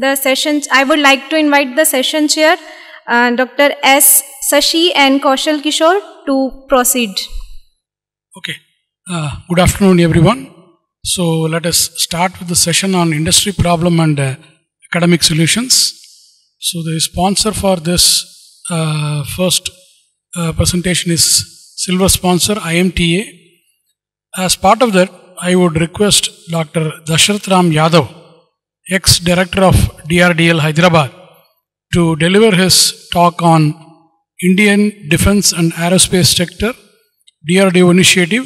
the session, I would like to invite the session chair, uh, Dr. S. Sashi and Kaushal Kishore to proceed. Okay. Uh, good afternoon, everyone. So let us start with the session on industry problem and uh, academic solutions. So the sponsor for this uh, first uh, presentation is silver sponsor IMTA. As part of that, I would request Dr. Dashrath Ram Yadav, ex-director of DRDL Hyderabad, to deliver his talk on Indian defense and aerospace sector, DRDO initiative.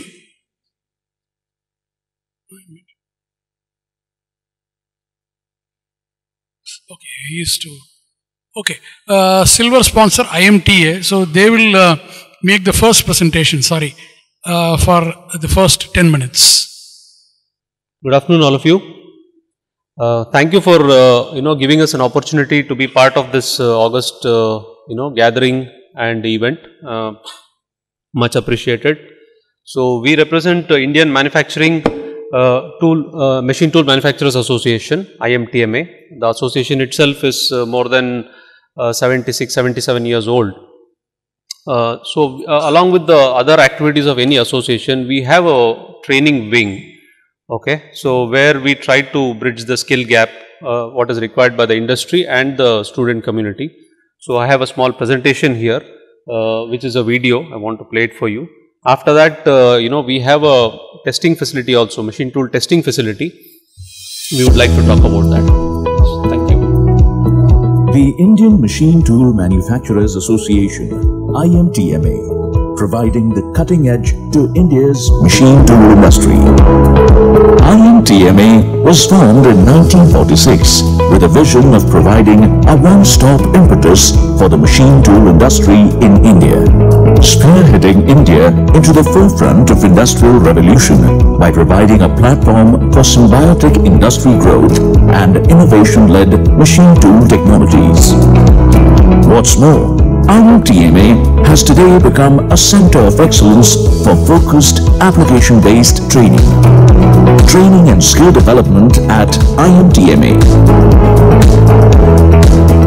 Okay, he is to. Okay, uh, silver sponsor IMTA. So they will uh, make the first presentation. Sorry, uh, for the first ten minutes. Good afternoon, all of you. Uh, thank you for uh, you know giving us an opportunity to be part of this uh, August uh, you know gathering and event. Uh, much appreciated. So we represent Indian Manufacturing Tool Machine Tool Manufacturers Association (IMTMA). The association itself is more than uh, 76, 77 years old. So along with the other activities of any association, we have a training wing okay so where we try to bridge the skill gap uh, what is required by the industry and the student community. So i have a small presentation here uh, which is a video i want to play it for you. After that uh, you know we have a testing facility also machine tool testing facility. We would like to talk about that. Thank you. The Indian Machine Tool Manufacturers Association, IMTMA, providing the cutting edge to India's machine tool industry. IMTMA was formed in 1946 with a vision of providing a one-stop impetus for the machine tool industry in India, spearheading India into the forefront of industrial revolution by providing a platform for symbiotic industry growth and innovation-led machine tool technologies. What's more, IMTMA has today become a center of excellence for focused application-based training. Training and skill development at IMTMA.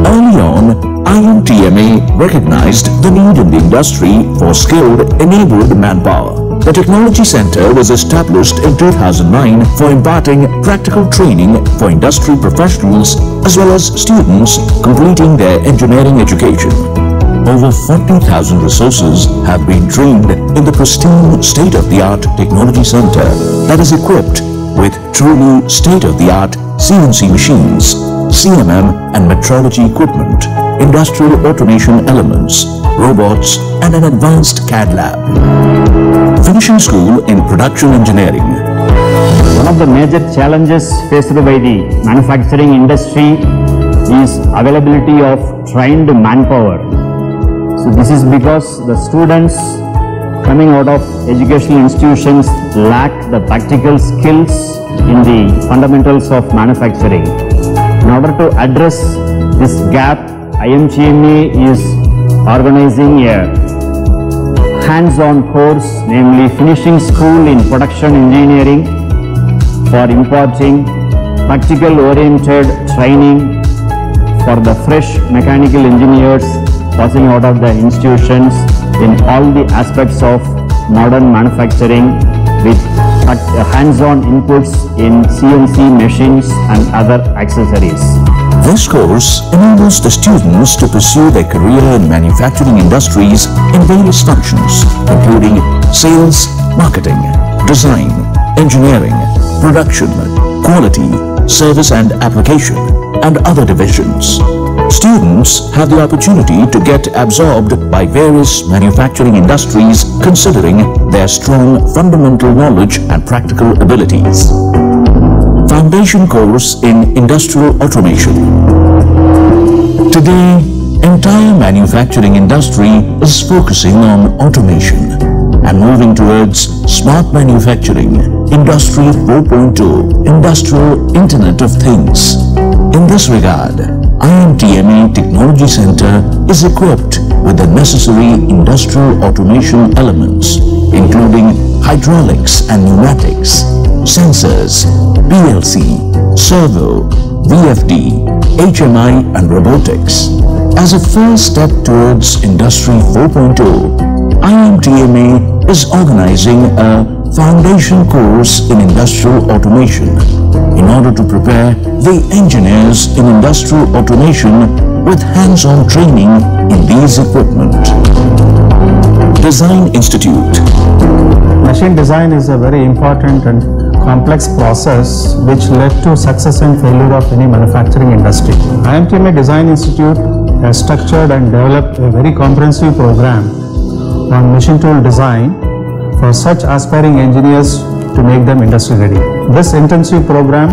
Early on, IMTMA recognized the need in the industry for skilled, enabled manpower. The Technology Center was established in 2009 for imparting practical training for industry professionals as well as students completing their engineering education. Over 40,000 resources have been trained in the pristine state-of-the-art technology center that is equipped with truly state-of-the-art CNC machines, CMM and metrology equipment, industrial automation elements, robots and an advanced CAD lab. Finishing school in production engineering. One of the major challenges faced by the manufacturing industry is availability of trained manpower. So this is because the students coming out of educational institutions lack the practical skills in the fundamentals of manufacturing. In order to address this gap, IMTMA is organizing a hands-on course, namely finishing school in production engineering for imparting practical oriented training for the fresh mechanical engineers passing out of the institutions in all the aspects of modern manufacturing with hands-on inputs in CNC machines and other accessories. This course enables the students to pursue their career in manufacturing industries in various functions, including sales, marketing, design, engineering, production, quality, service and application, and other divisions. Students have the opportunity to get absorbed by various manufacturing industries considering their strong fundamental knowledge and practical abilities. Foundation course in Industrial Automation. Today, entire manufacturing industry is focusing on automation and moving towards smart manufacturing, Industry 4.0, Industrial Internet of Things. In this regard, IMTMA Technology Center is equipped with the necessary industrial automation elements, including hydraulics and pneumatics, sensors, PLC, servo, VFD, HMI and robotics. As a first step towards Industry 4.0, IMTMA is organizing a foundation course in industrial automation in order to prepare the engineers in industrial automation with hands-on training in these equipment. Design Institute Machine design is a very important and complex process which led to success and failure of any manufacturing industry. IMTMA Design Institute has structured and developed a very comprehensive program on machine tool design for such aspiring engineers to make them industry ready. This intensive program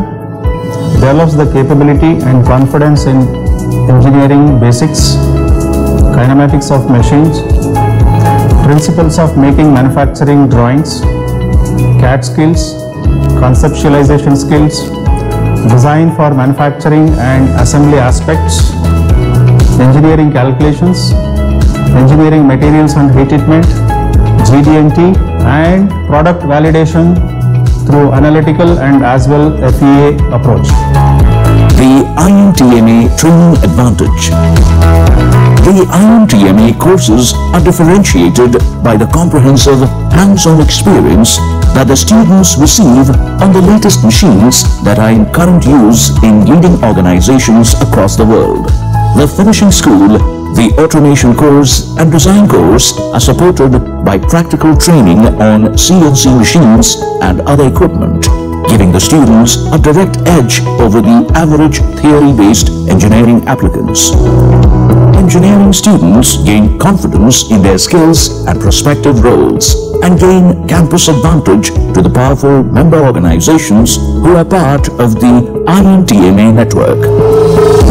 develops the capability and confidence in engineering basics, kinematics of machines, principles of making manufacturing drawings, CAD skills, conceptualization skills, design for manufacturing and assembly aspects, engineering calculations, engineering materials and heat treatment, GD&T and product validation through analytical and as well FEA approach. The IMTMA Training Advantage. The IMTMA courses are differentiated by the comprehensive hands-on experience that the students receive on the latest machines that are in current use in leading organizations across the world. The finishing school, the automation course and design course are supported by practical training on CNC machines and other equipment giving the students a direct edge over the average theory-based engineering applicants. Engineering students gain confidence in their skills and prospective roles and gain campus advantage to the powerful member organizations who are part of the IMTMA network.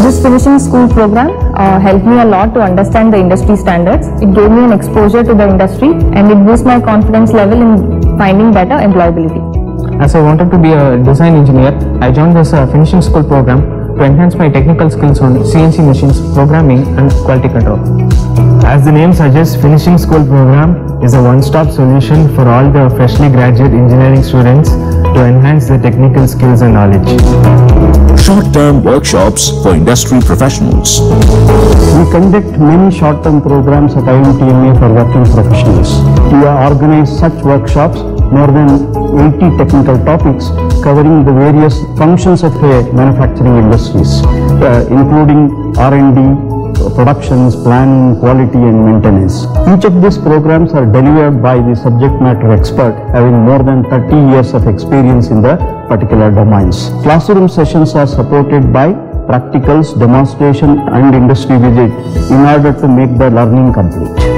This finishing school program uh, helped me a lot to understand the industry standards. It gave me an exposure to the industry and it boosted my confidence level in finding better employability. As I wanted to be a design engineer, I joined this uh, finishing school program to enhance my technical skills on CNC machines, programming and quality control. As the name suggests, finishing school program is a one-stop solution for all the freshly graduate engineering students to enhance their technical skills and knowledge. Short-term workshops for industry professionals. We conduct many short-term programs at IMTMA for working professionals. We organize such workshops, more than 80 technical topics covering the various functions of a manufacturing industries, uh, including R&D, productions, planning, quality and maintenance. Each of these programs are delivered by the subject matter expert having more than 30 years of experience in the particular domains. Classroom sessions are supported by practicals, demonstration and industry visit in order to make the learning complete.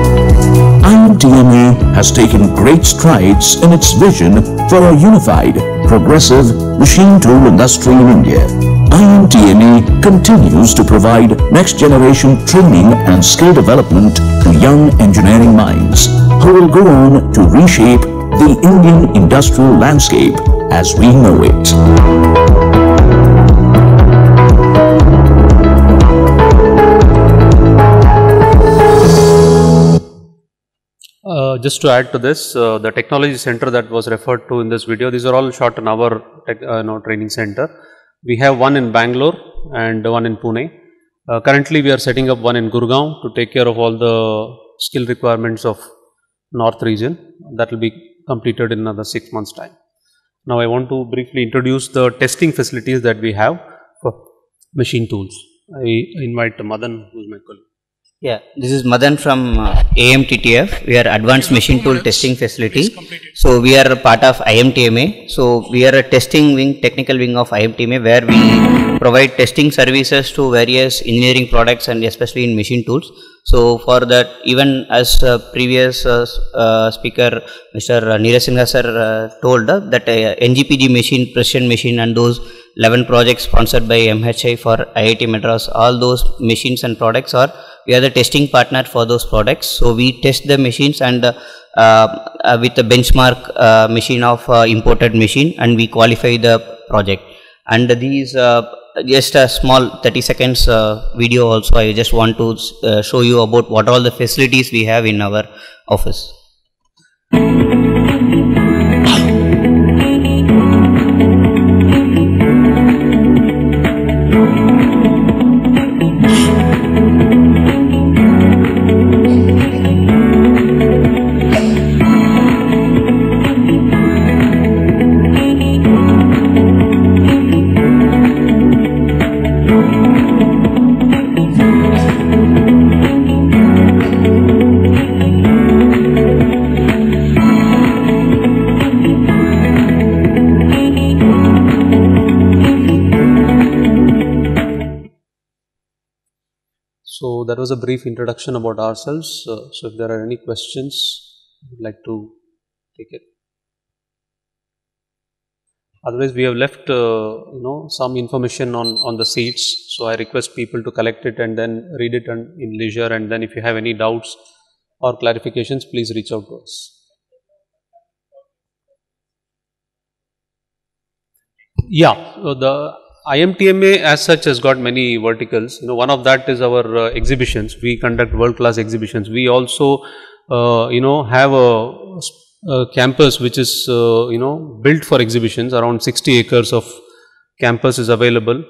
IMTMA has taken great strides in its vision for a unified, progressive machine tool industry in India. IMTMA continues to provide next generation training and skill development to young engineering minds who will go on to reshape the Indian industrial landscape as we know it. Uh, just to add to this, uh, the technology center that was referred to in this video, these are all short in our tech, uh, no, training center. We have one in Bangalore and one in Pune. Uh, currently, we are setting up one in Gurgaon to take care of all the skill requirements of north region. That will be completed in another six months time. Now, I want to briefly introduce the testing facilities that we have for machine tools. I invite Madan, who is my colleague. Yeah, this is Madan from uh, AMTTF. We are Advanced Machine Tool Testing Facility. So we are part of IMTMA. So we are a testing wing, technical wing of IMTMA, where we provide testing services to various engineering products and especially in machine tools. So for that, even as uh, previous uh, uh, speaker, Mr. Neeraj Sinha sir uh, told uh, that NGPG machine, precision machine, and those 11 projects sponsored by MHI for IIT Madras, all those machines and products are we are the testing partner for those products. So we test the machines and uh, uh, with the benchmark uh, machine of uh, imported machine, and we qualify the project. And these uh, just a small 30 seconds uh, video also I just want to show you about what all the facilities we have in our office. Was a brief introduction about ourselves. Uh, so, if there are any questions, I would like to take it. Otherwise, we have left uh, you know some information on on the seats. So, I request people to collect it and then read it and in leisure. And then, if you have any doubts or clarifications, please reach out to us. Yeah, so the IMTMA as such has got many verticals. You know, one of that is our uh, exhibitions. We conduct world-class exhibitions. We also, uh, you know, have a, a campus which is, uh, you know, built for exhibitions. Around 60 acres of campus is available.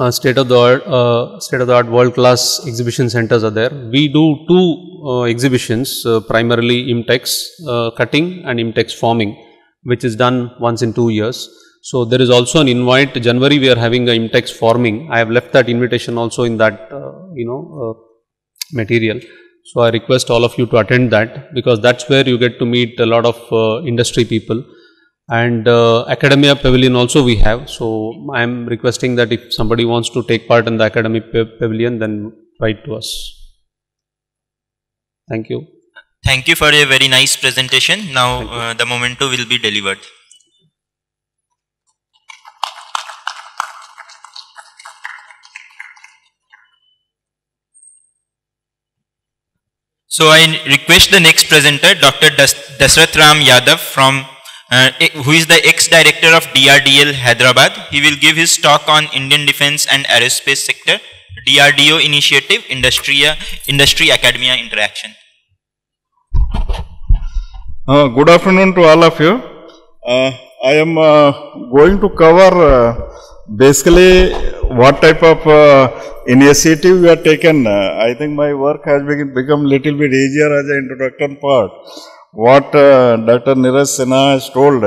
Uh, state of the art, uh, state of the art world-class exhibition centers are there. We do two uh, exhibitions, primarily IMTEX cutting and IMTEX forming, which is done once in two years. So there is also an invite. January we are having a IMTEX forming. I have left that invitation also in that uh, you know uh, material. So I request all of you to attend that because that's where you get to meet a lot of uh, industry people. And uh, academia pavilion also we have. So I am requesting that if somebody wants to take part in the academic pavilion, then write to us. Thank you. Thank you for a very nice presentation. Now uh, the memento will be delivered. So I request the next presenter, Dr. Das Dasrath Ram Yadav from uh, who is the ex-director of DRDL Hyderabad. He will give his talk on Indian defense and aerospace sector, DRDO initiative, industry, industry academia interaction. Uh, good afternoon to all of you. Uh, I am uh, going to cover uh, basically what type of uh, initiative we have taken. Uh, I think my work has become, become little bit easier as an introduction part. What uh, Dr. Niraj Sinha has told.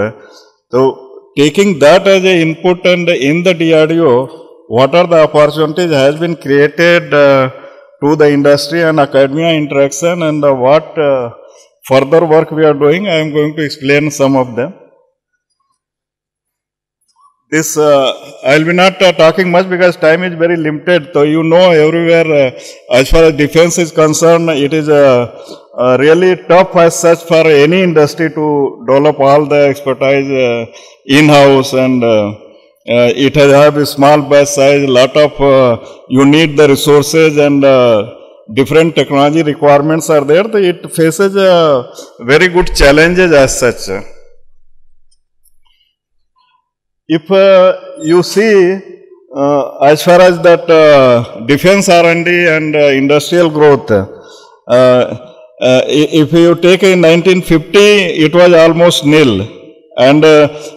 So, taking that as an input and in the DRDO, what are the opportunities has been created uh, to the industry and academia interaction and uh, what uh, further work we are doing, I am going to explain some of them. This, uh, I will be not uh, talking much because time is very limited. So you know everywhere, uh, as far as defense is concerned, it is uh, uh, really tough as such for any industry to develop all the expertise uh, in-house and it has have a small batch size, lot of, you need the resources and different technology requirements are there. So it faces very good challenges as such. If uh, you see, uh, as far as that uh, defense R&D and uh, industrial growth, uh, uh, if you take in 1950, it was almost nil. And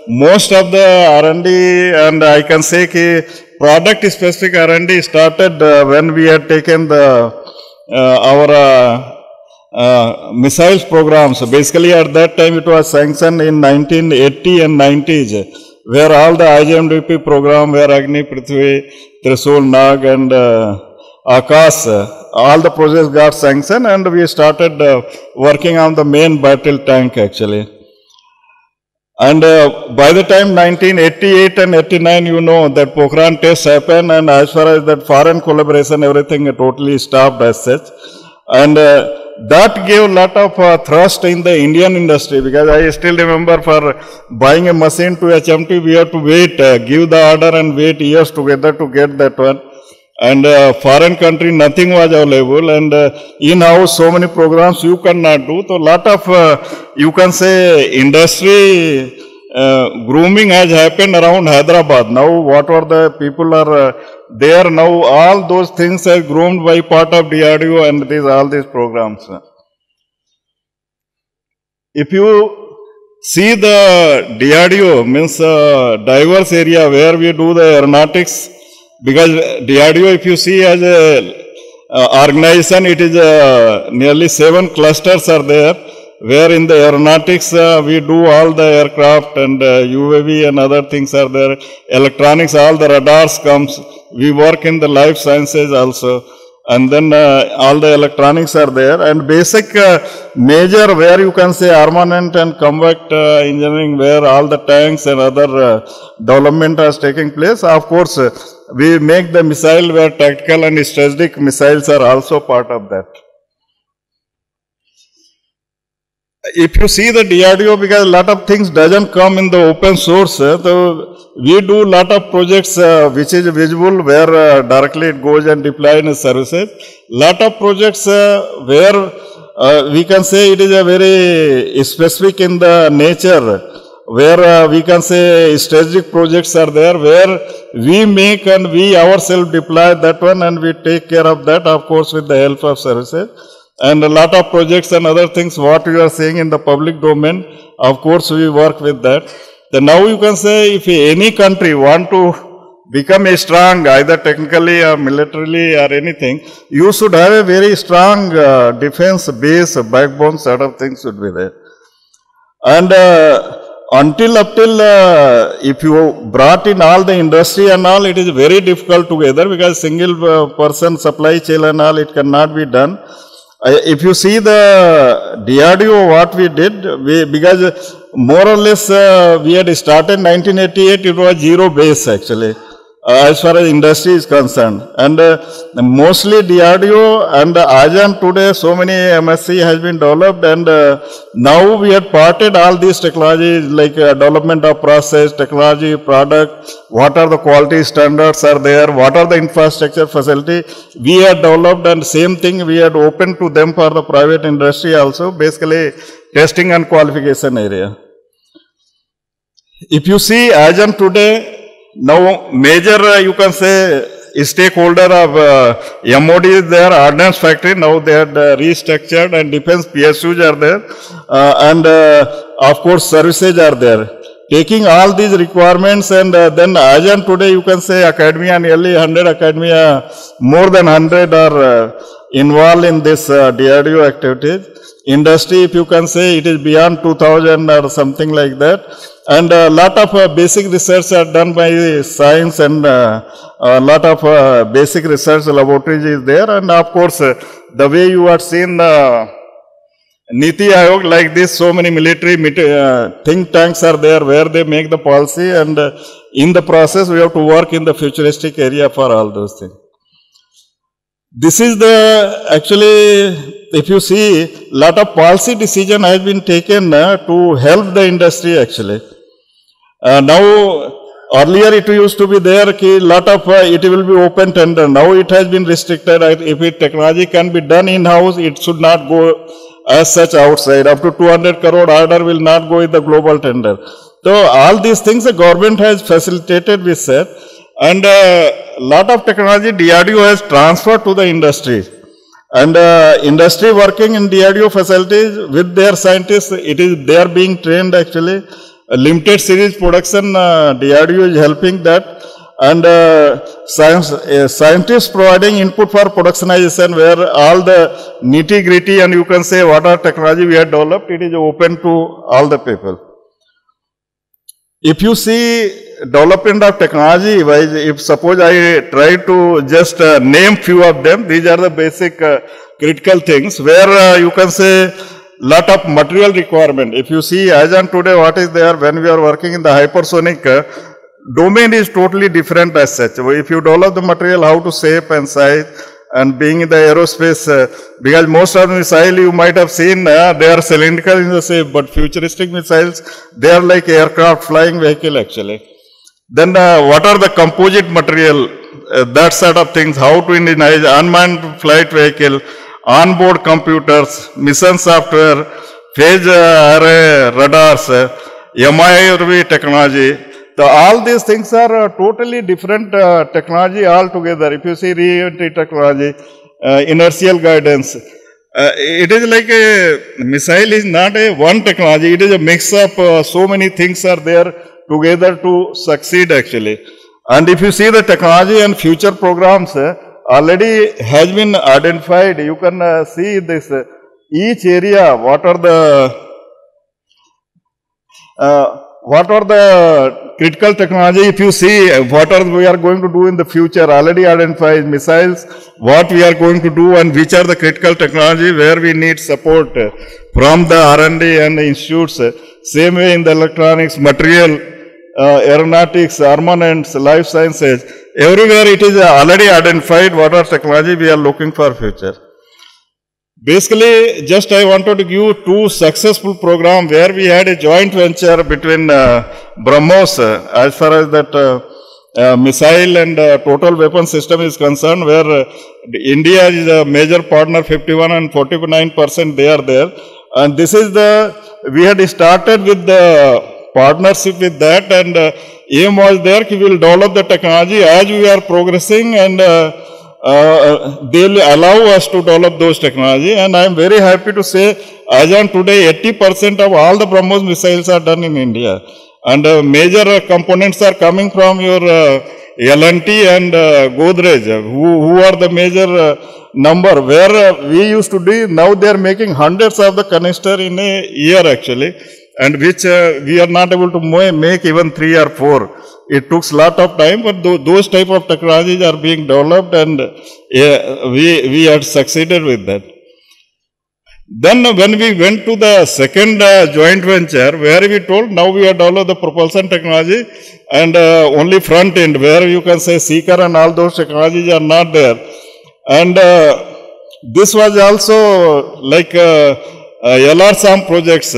most of the R&D and I can say ki product specific R&D started when we had taken the our uh, missiles programs. Basically at that time it was sanctioned in 1980 and 90s where all the IGMDP program where Agni, Prithvi, Trisul, Nag and uh, Akash, uh, all the projects got sanctioned and we started uh, working on the main battle tank actually. And uh, by the time 1988 and 89, you know that Pokhran tests happened, and as far as that foreign collaboration, everything totally stopped as such. And uh, that gave a lot of uh, thrust in the Indian industry because I still remember for buying a machine to HMT, we have to wait, uh, give the order and wait years together to get that one. And uh, foreign country, nothing was available. And uh, in-house, so many programs you cannot do. So lot of, uh, you can say, industry uh, grooming has happened around Hyderabad. Now, whatever the people are uh, there now, all those things are groomed by part of DRDO and these all these programs. If you see the DRDO means uh, diverse area where we do the aeronautics, because DRDO, if you see as a uh, organization, it is uh, nearly seven clusters are there, where in the aeronautics uh, we do all the aircraft and uh, UAV and other things are there. Electronics, all the radars comes. We work in the life sciences also. and then uh, all the electronics are there and basic uh, major where you can say armament and combat uh, engineering where all the tanks and other uh, development is taking place. Of course, we make the missile where tactical and strategic missiles are also part of that. If you see the DRDO, because a lot of things doesn't come in the open source, uh, so we do lot of projects uh, which is visible where uh, directly it goes and deploy in services. Lot of projects uh, where we can say it is a very specific in the nature, where we can say strategic projects are there, where we make and we ourselves deploy that one and we take care of that, of course, with the help of services and a lot of projects and other things what you are saying in the public domain of course we work with that. Then now you can say if any country want to become a strong either technically or militarily or anything you should have a very strong uh, defense base backbone sort of things should be there. And uh, until up till uh, if you brought in all the industry and all it is very difficult together because single uh, person supply chain and all it cannot be done if you see the DRDO, what we did, we, because more or less uh, we had started 1988, it was zero base actually, uh, as far as industry is concerned. And uh, mostly DRDO and AJAN today, so many MSc has been developed and uh, now we have parted all these technologies like uh, development of process, technology, product, what are the quality standards are there, what are the infrastructure facility we had developed and same thing we had opened to them for the private industry also, basically testing and qualification area. If you see AJAN today, now major uh, you can say stakeholder of uh, MOD is there, ordnance factory, now they had uh, restructured and defense PSUs are there uh, and uh, of course services are there. Taking all these requirements and uh, then AJAN today you can say academia, nearly 100 academia, more than 100 are involved in this DRDO activities. Industry, if you can say, it is beyond 2000 or something like that. And a lot of uh, basic research are done by science and uh, a lot of uh, basic research laboratories is there. And of course, uh, the way you are seeing the Niti Aayog like this, so many military uh, think tanks are there where they make the policy and uh, in the process we have to work in the futuristic area for all those things. This is the, actually, if you see, lot of policy decision has been taken uh, to help the industry actually. Uh, now, earlier it used to be there, ki lot of, uh, it will be open tender. Now it has been restricted. Uh, If it technology can be done in-house, it should not go as such outside. Up to 200 crore order will not go in the global tender. So all these things the government has facilitated, we said. And a lot of technology DRDO has transferred to the industry. And uh, industry working in DRDO facilities with their scientists, it is they are being trained actually. A limited series production, uh, DRDO is helping that. And uh, science, uh, scientists providing input for productionization where all the nitty gritty and you can say what are technology we have developed, it is open to all the people. If you see development of technology if suppose I try to just uh, name few of them, these are the basic uh, critical things where uh, you can say lot of material requirement. If you see as on today what is there when we are working in the hypersonic domain is totally different as such. If you develop the material how to shape and size and being in the aerospace, uh, because most of the missile you might have seen, uh, they are cylindrical in the shape, but futuristic missiles, they are like aircraft flying vehicle actually. Then uh, what are the composite material, uh, that sort of things, how to indigenize unmanned flight vehicle, onboard computers, mission software, phase uh, array radars, uh, MIRV technology. So all these things are uh, totally different uh, technology altogether. If you see re-entry technology, uh, inertial guidance, uh, it is like a missile is not a one technology. It is a mix of uh, so many things are there together to succeed actually. And if you see the technology and future programs uh, already has been identified, you can see this each area. What are the what are the critical technology, if you see uh, what are we are going to do in the future, already identified missiles, what we are going to do and which are the critical technology where we need support uh, from the R&D and the institutes. Uh, Same way in the electronics, material, uh, aeronautics, armaments, life sciences, everywhere it is already identified what are technology we are looking for future. Basically, just I wanted to give two successful program where we had a joint venture between uh, BrahMos uh, as far as that uh, uh, missile and uh, total weapon system is concerned, where uh, India is a major partner, 51 and 49 percent they are there. And this is the, we had started with the partnership with that and aim was there, we will develop the technology as we are progressing and uh, uh, they will allow us to develop those technology and I am very happy to say as on today 80% of all the BrahMos missiles are done in India. And uh, major uh, components are coming from your uh, L&T and Godrej who, who are the major number. Where we used to do now they are making hundreds of the canister in a year actually and which uh, we are not able to make even three or four it took a lot of time, but tho- those type of technologies are being developed and uh, we, we had succeeded with that. Then uh, when we went to the second uh, joint venture, where we told now we have developed the propulsion technology and uh, only front end, where you can say seeker and all those technologies are not there. And uh, this was also like uh, uh, LR SAM projects.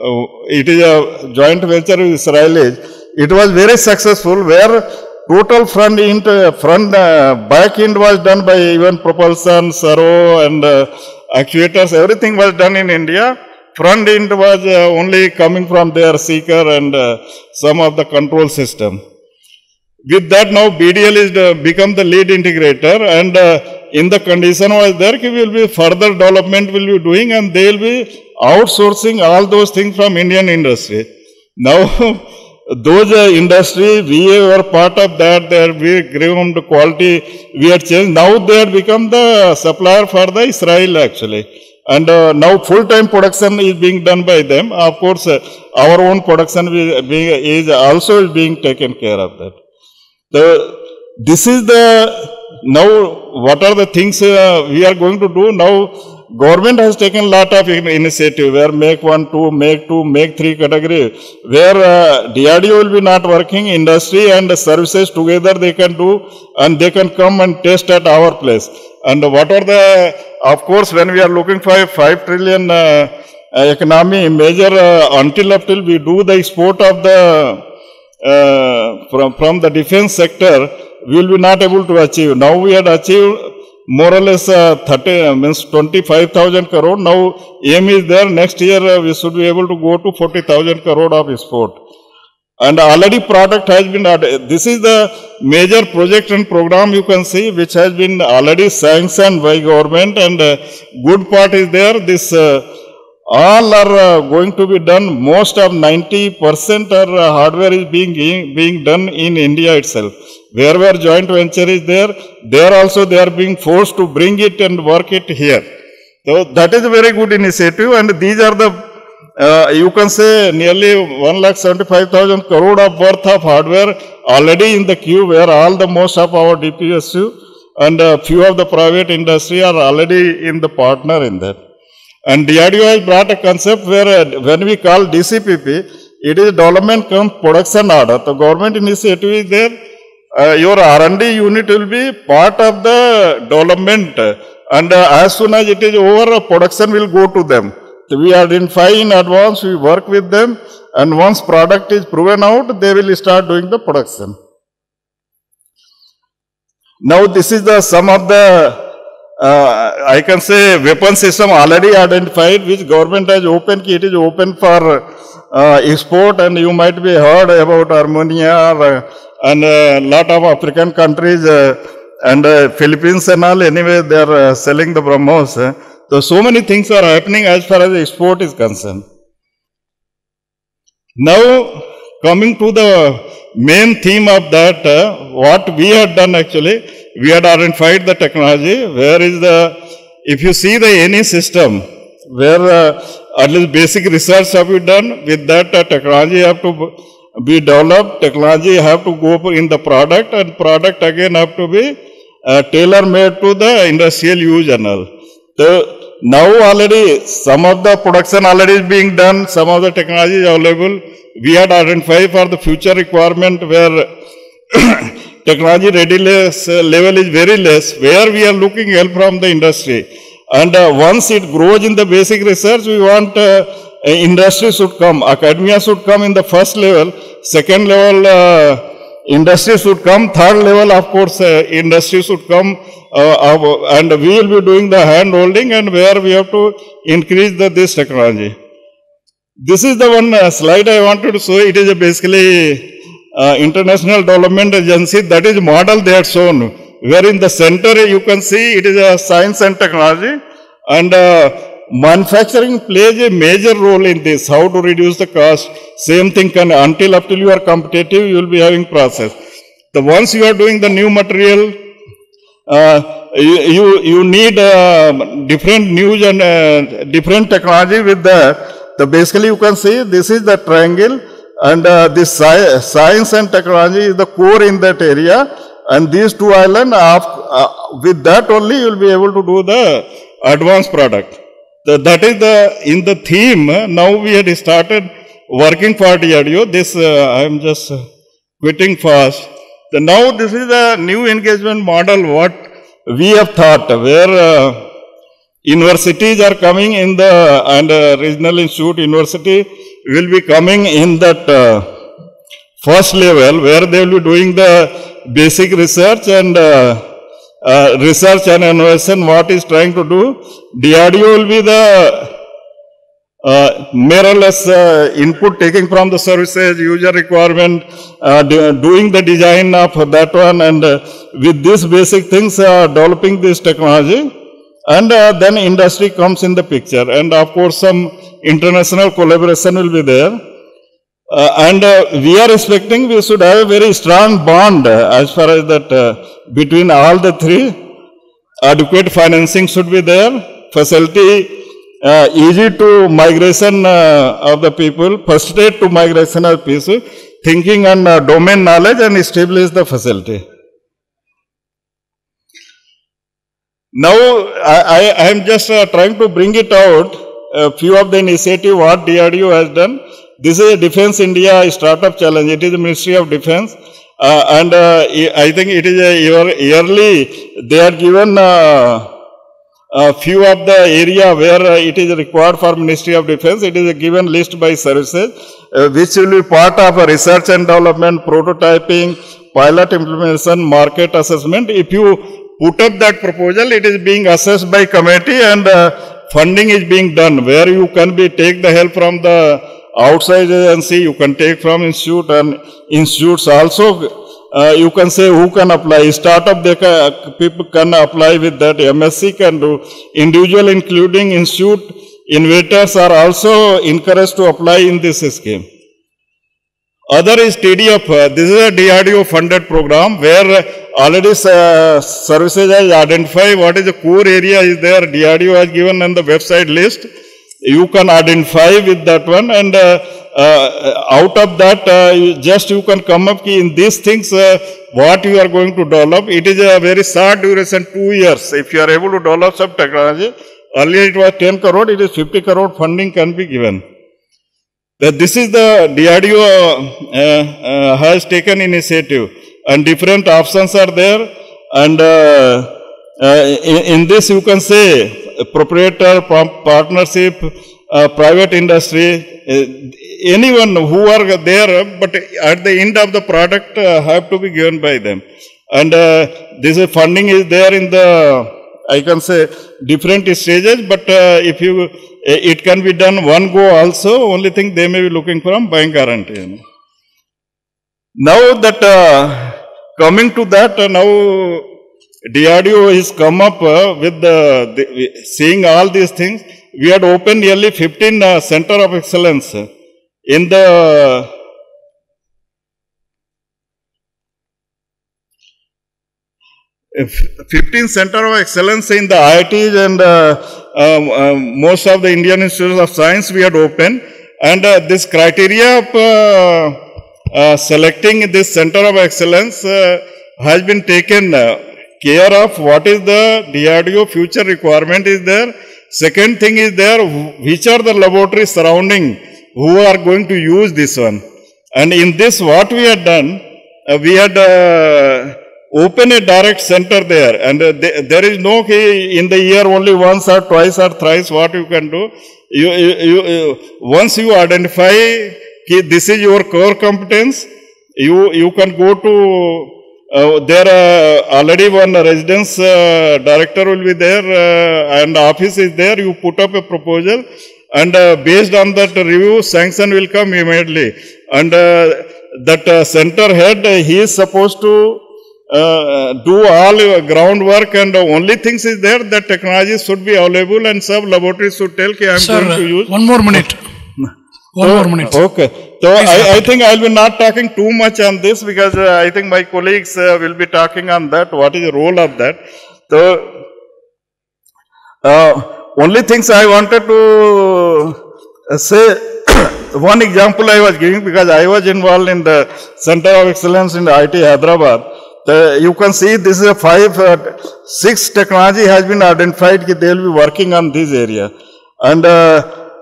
Uh, it is a joint venture with Israelis. It was very successful where total front end, front uh, back end was done by even propulsion, servo and uh, actuators. Everything was done in India. Front end was uh, only coming from their seeker and uh, some of the control system. With that now BDL is become the lead integrator and uh, in the condition was there we will be further development will be doing and they will be outsourcing all those things from Indian industry. Now those uh, industry we were part of that there we ground quality we had changed. Now they had become the supplier for the Israel actually. And uh, now full time production is being done by them. Of course uh, our own production we, being, is also being taken care of that. The this is the now what are the things uh, we are going to do? Now government has taken a lot of initiative where make one two make two make three category where uh, DRDO will be not working industry and services together they can do and they can come and test at our place and what are the of course when we are looking for a 5 trillion uh, economy major uh, until up till we do the export of the uh, from, from the defense sector, we will be not able to achieve. Now we had achieved more or less uh, 30, uh, means 25,000 crore. Now aim is there, next year uh, we should be able to go to 40,000 crore of export. And already product has been, added. this is the major project and program you can see which has been already sanctioned by government and uh, good part is there. This uh, all are uh, going to be done. Most of 90% are hardware is being being done in India itself. Wherever joint venture is there, there also they are being forced to bring it and work it here. So that is a very good initiative, and these are the uh, you can say nearly 1 lakh 75,000 crore of worth of hardware already in the queue, where all the most of our DPSU and uh, few of the private industry are already in the partner in that. And DRDO has brought a concept where uh, when we call DCPP, it is development comes production order. The government initiative is there. Uh, your R&D unit will be part of the development and uh, as soon as it is over, production will go to them. We identify in advance, we work with them and once product is proven out, they will start doing the production. Now this is the sum of the uh, I can say weapon system already identified which government has opened, it is open for uh, export and you might be heard about Armenia uh, and a lot of African countries uh, and uh, Philippines and all anyway they are selling the BrahMos. So, so many things are happening as far as export is concerned. Now coming to the main theme of that, uh, what we had done actually, we had identified the technology, where is the, if you see the any system, where uh, at least basic research have been done, with that uh, technology have to be developed, technology have to go in the product and product again have to be uh, tailor made to the industrial use and all. So now already some of the production already is being done, some of the technology is available. We had identified for the future requirement where technology readiness uh, level is very less, where we are looking help from the industry. And uh, once it grows in the basic research, we want uh, industry should come, academia should come in the first level, second level uh, industry should come, third level of course uh, industry should come uh, and we will be doing the hand holding and where we have to increase the, this technology. This is the one uh, slide I wanted to show. It is basically International Development Agency. That is model they had shown. Where in the center you can see it is a science and technology. And uh, manufacturing plays a major role in this. How to reduce the cost. Same thing can, until up till you are competitive, you will be having process. The once you are doing the new material, uh, you, you, you need uh, different news and uh, different technology with the, the basically you can see this is the triangle and uh, this sci- science and technology is the core in that area and these two islands uh, with that only you will be able to do the advanced product. So that is the in the theme now we had started working for DRDO. This uh, I am just quitting fast. So now this is a new engagement model what we have thought where uh, universities are coming in the and uh, regional institute university will be coming in that uh, first level where they will be doing the basic research and uh, uh, research and innovation what is trying to do. DRDO will be the uh, more or less uh, input taking from the services, user requirement, uh, doing the design of that one and uh, with these basic things developing this technology and then industry comes in the picture and of course some international collaboration will be there. Uh, and uh, we are expecting we should have a very strong bond uh, as far as that uh, between all the three. Adequate financing should be there, facility uh, easy to migration uh, of the people, first rate to migration of people, thinking and domain knowledge and establish the facility. Now, I, I, I am just trying to bring it out, a few of the initiative what DRDO has done. This is a Defense India Startup Challenge. It is the Ministry of Defense. Uh, and uh, I think it is a year, yearly, they are given uh, a few of the area where uh, it is required for Ministry of Defense. It is a given list by services, uh, which will be part of a research and development, prototyping, pilot implementation, market assessment. If you put up that proposal, it is being assessed by committee and uh, funding is being done where you can be take the help from the outside agency, you can take from institute and institutes also uh, you can say who can apply. Startup, they can, people can apply with that. MSc can do. Individual, including institute innovators, are also encouraged to apply in this scheme. Other is TDF. This is a DRDO funded program where already uh, services has identified what is the core area is there. DRDO has given on the website list. You can identify with that one and uh, uh, out of that uh, you just you can come up in these things uh, what you are going to develop. It is a very short duration, two years. If you are able to develop some technology, earlier it was 10 crore, it is 50 crore funding can be given. This is the DRDO uh, uh, has taken initiative and different options are there and in, in this you can say proprietor, partnership, uh, private industry, uh, anyone who are there but at the end of the product uh, have to be given by them. And uh, this is funding is there in the I can say different stages, but uh, if you, it can be done one go also, only thing they may be looking from bank guarantee. Now that, uh, coming to that, uh, now DRDO has come up uh, with the, the, seeing all these things, we had opened nearly 15 uh, center of excellence in the If 15 center of excellence in the IITs and uh, um, um, most of the Indian institutes of science we had opened. And uh, this criteria of uh, uh, selecting this center of excellence uh, has been taken uh, care of what is the DRDO future requirement is there. Second thing is there, which are the laboratories surrounding who are going to use this one. And in this, what we had done, uh, we had uh, opened a direct center there, and uh, th- there is no key in the year only once or twice or thrice what you can do. You, you, you, you- once you identify this is your core competence, you you can go to uh, there uh, already one residence uh, director will be there uh, and office is there. You put up a proposal and uh, based on that review, sanction will come immediately. And uh, that uh, center head, he is supposed to uh, do all groundwork and only things is there that technology should be available and some laboratories should tell I am Sir, going to use. one more minute. One Oh, more minute. Okay. So I, I think I'll be not talking too much on this because uh, I think my colleagues uh, will be talking on that. What is the role of that? So, uh, only things I wanted to uh, say, one example I was giving because I was involved in the Center of Excellence in IT Hyderabad. The, you can see this is a five, uh, six technology has been identified that they will be working on this area. And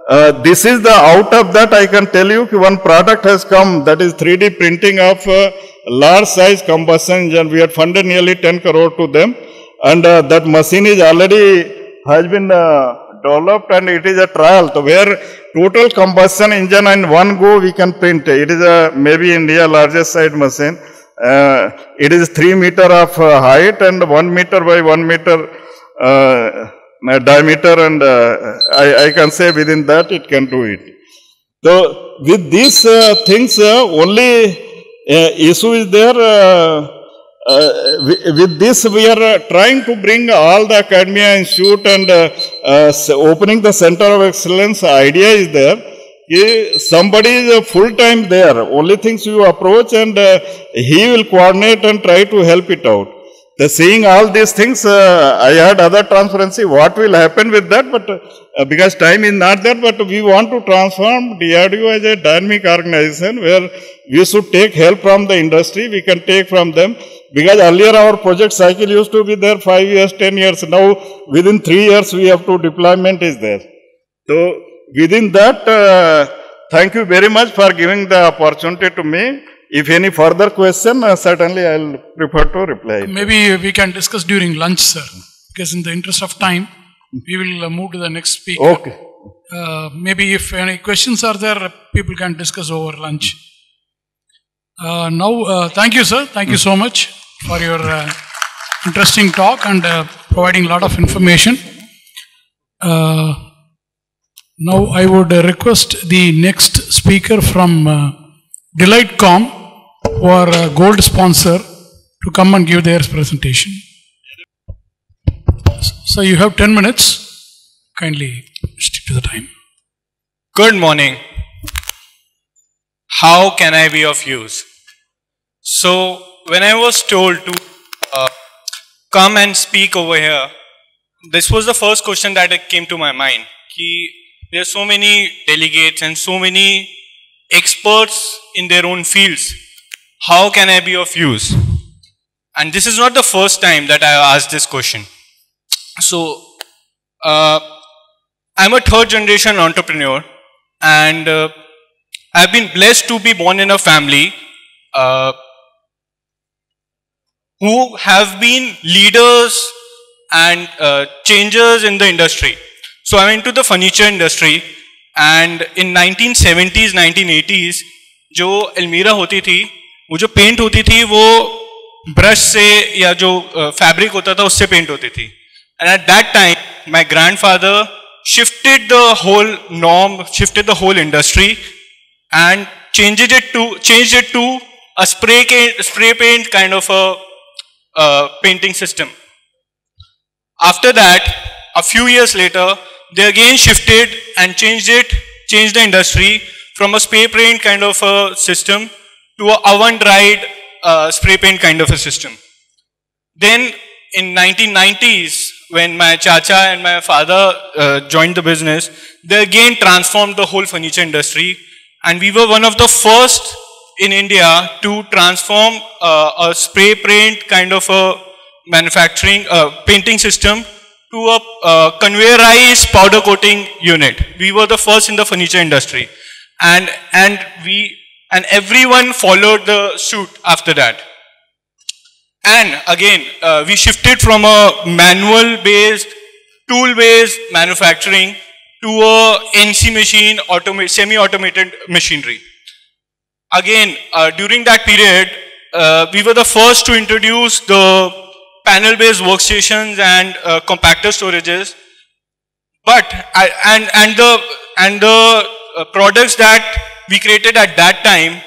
uh, this is the out of that I can tell you one product has come that is 3D printing of uh, large size combustion engine. We had funded nearly 10 crore to them and uh, that machine is already has been uh, developed and it is a trial. So where total combustion engine in one go we can print. It is a maybe India largest size machine. Uh, it is 3 meter of uh, height and 1 meter by 1 meter diameter and uh, I, I can say within that it can do it. So with these uh, things, uh, only issue is there. Uh, with this, we are uh, trying to bring all the academia institute and uh, opening the center of excellence. Idea is there. Somebody is full time there. Only things you approach and he will coordinate and try to help it out. The seeing all these things, uh, I had other transparency. What will happen with that? But uh, because time is not there, but we want to transform DRDO as a dynamic organization where we should take help from the industry. We can take from them because earlier our project cycle used to be there five years, ten years. Now within three years we have to deployment is there. So within that, uh, thank you very much for giving the opportunity to me. If any further question, uh, certainly I'll prefer to reply. Maybe we can discuss during lunch, sir. Because in the interest of time, we will uh, move to the next speaker. Okay. Uh, maybe if any questions are there, people can discuss over lunch. Uh, now, uh, thank you, sir. Thank you so much for your uh, interesting talk and uh, providing a lot of information. Uh, now, I would request the next speaker from uh, DelightCom, who are a gold sponsor, to come and give their presentation. So, you have 10 minutes. Kindly stick to the time. Good morning. How can I be of use? So, when I was told to uh, come and speak over here, this was the first question that came to my mind. Ki there are so many delegates and so many experts in their own fields. How can I be of use? And this is not the first time that I asked this question. So, uh, I'm a third generation entrepreneur and uh, I've been blessed to be born in a family uh, who have been leaders and uh, changers in the industry. So I'm into the furniture industry and in 1970s, 1980s, Joe almira Hoti thi, वो जो paint होती थी, वो brush से या जो fabric होता था, उससे पेंट होती थी। And at that time my grandfather shifted the whole norm shifted the whole industry and changes it to change it to a spray के spray paint kind of a painting system after that a few years later they again shifted and change it change the industry from a spray paint kind of a system to a oven dried uh, spray paint kind of a system. Then in 1990s, when my chacha and my father uh, joined the business, they again transformed the whole furniture industry. And we were one of the first in India to transform uh, a spray paint kind of a manufacturing uh, painting system to a uh, conveyorized powder coating unit. We were the first in the furniture industry, and and we and everyone followed the suit after that. And again, uh, we shifted from a manual-based, tool-based manufacturing to a NC machine, automa semi-automated machinery. Again, uh, during that period, uh, we were the first to introduce the panel-based workstations and uh, compactor storages. But, and, and the, and the uh, products that we created at that time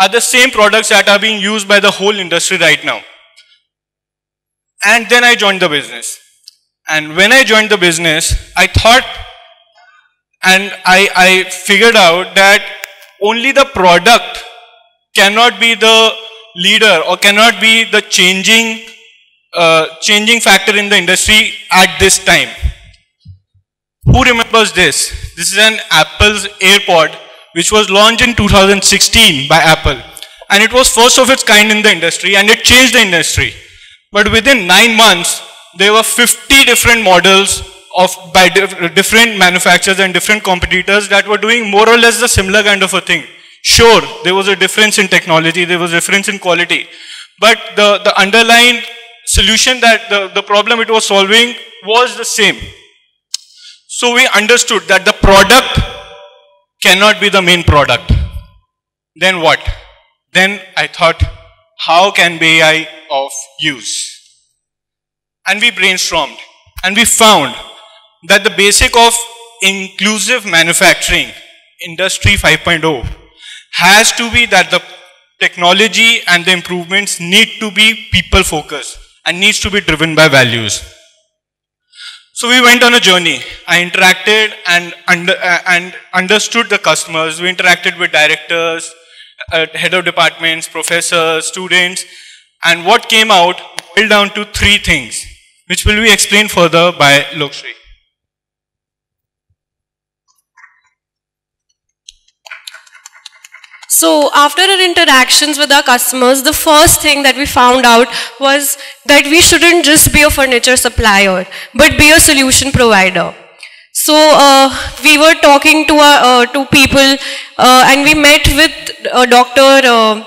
are the same products that are being used by the whole industry right now. And then I joined the business. And when I joined the business, I thought and I, I figured out that only the product cannot be the leader or cannot be the changing, uh, changing factor in the industry at this time. Who remembers this? This is an Apple's AirPod which was launched in 2016 by Apple. And it was first of its kind in the industry and it changed the industry. But within nine months, there were 50 different models of by different manufacturers and different competitors that were doing more or less the similar kind of a thing. Sure, there was a difference in technology, there was a difference in quality, but the, the underlying solution that the, the problem it was solving was the same. So we understood that the product cannot be the main product. Then what? Then I thought, how can be AI of use? And we brainstormed and we found that the basic of inclusive manufacturing, Industry 5.0, has to be that the technology and the improvements need to be people focused and needs to be driven by values. So we went on a journey. I interacted and, under, uh, and understood the customers. We interacted with directors, uh, head of departments, professors, students, and what came out boiled down to three things, which will be explained further by Lokshri. So after our interactions with our customers, the first thing that we found out was that we shouldn't just be a furniture supplier, but be a solution provider. So uh, we were talking to, our, uh, to people uh, and we met with uh, Dr. Uh,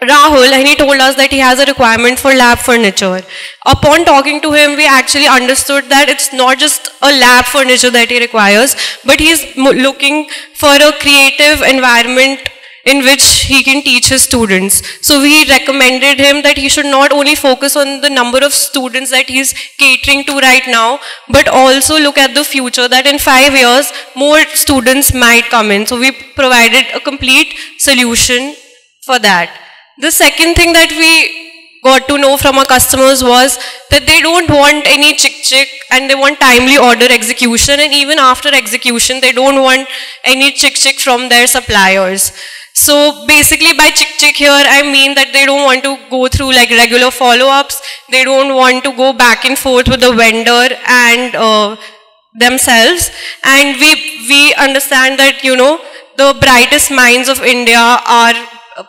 Rahul and he told us that he has a requirement for lab furniture. Upon talking to him, we actually understood that it's not just a lab furniture that he requires, but he's looking for a creative environment in which he can teach his students. So we recommended him that he should not only focus on the number of students that he's catering to right now, but also look at the future that in five years, more students might come in. So we provided a complete solution for that. The second thing that we got to know from our customers was that they don't want any chick chick and they want timely order execution and even after execution they don't want any chick chick from their suppliers. So basically by chick chick here, I mean that they don't want to go through like regular follow-ups. They don't want to go back and forth with the vendor and uh, themselves. And we, we understand that, you know, the brightest minds of India are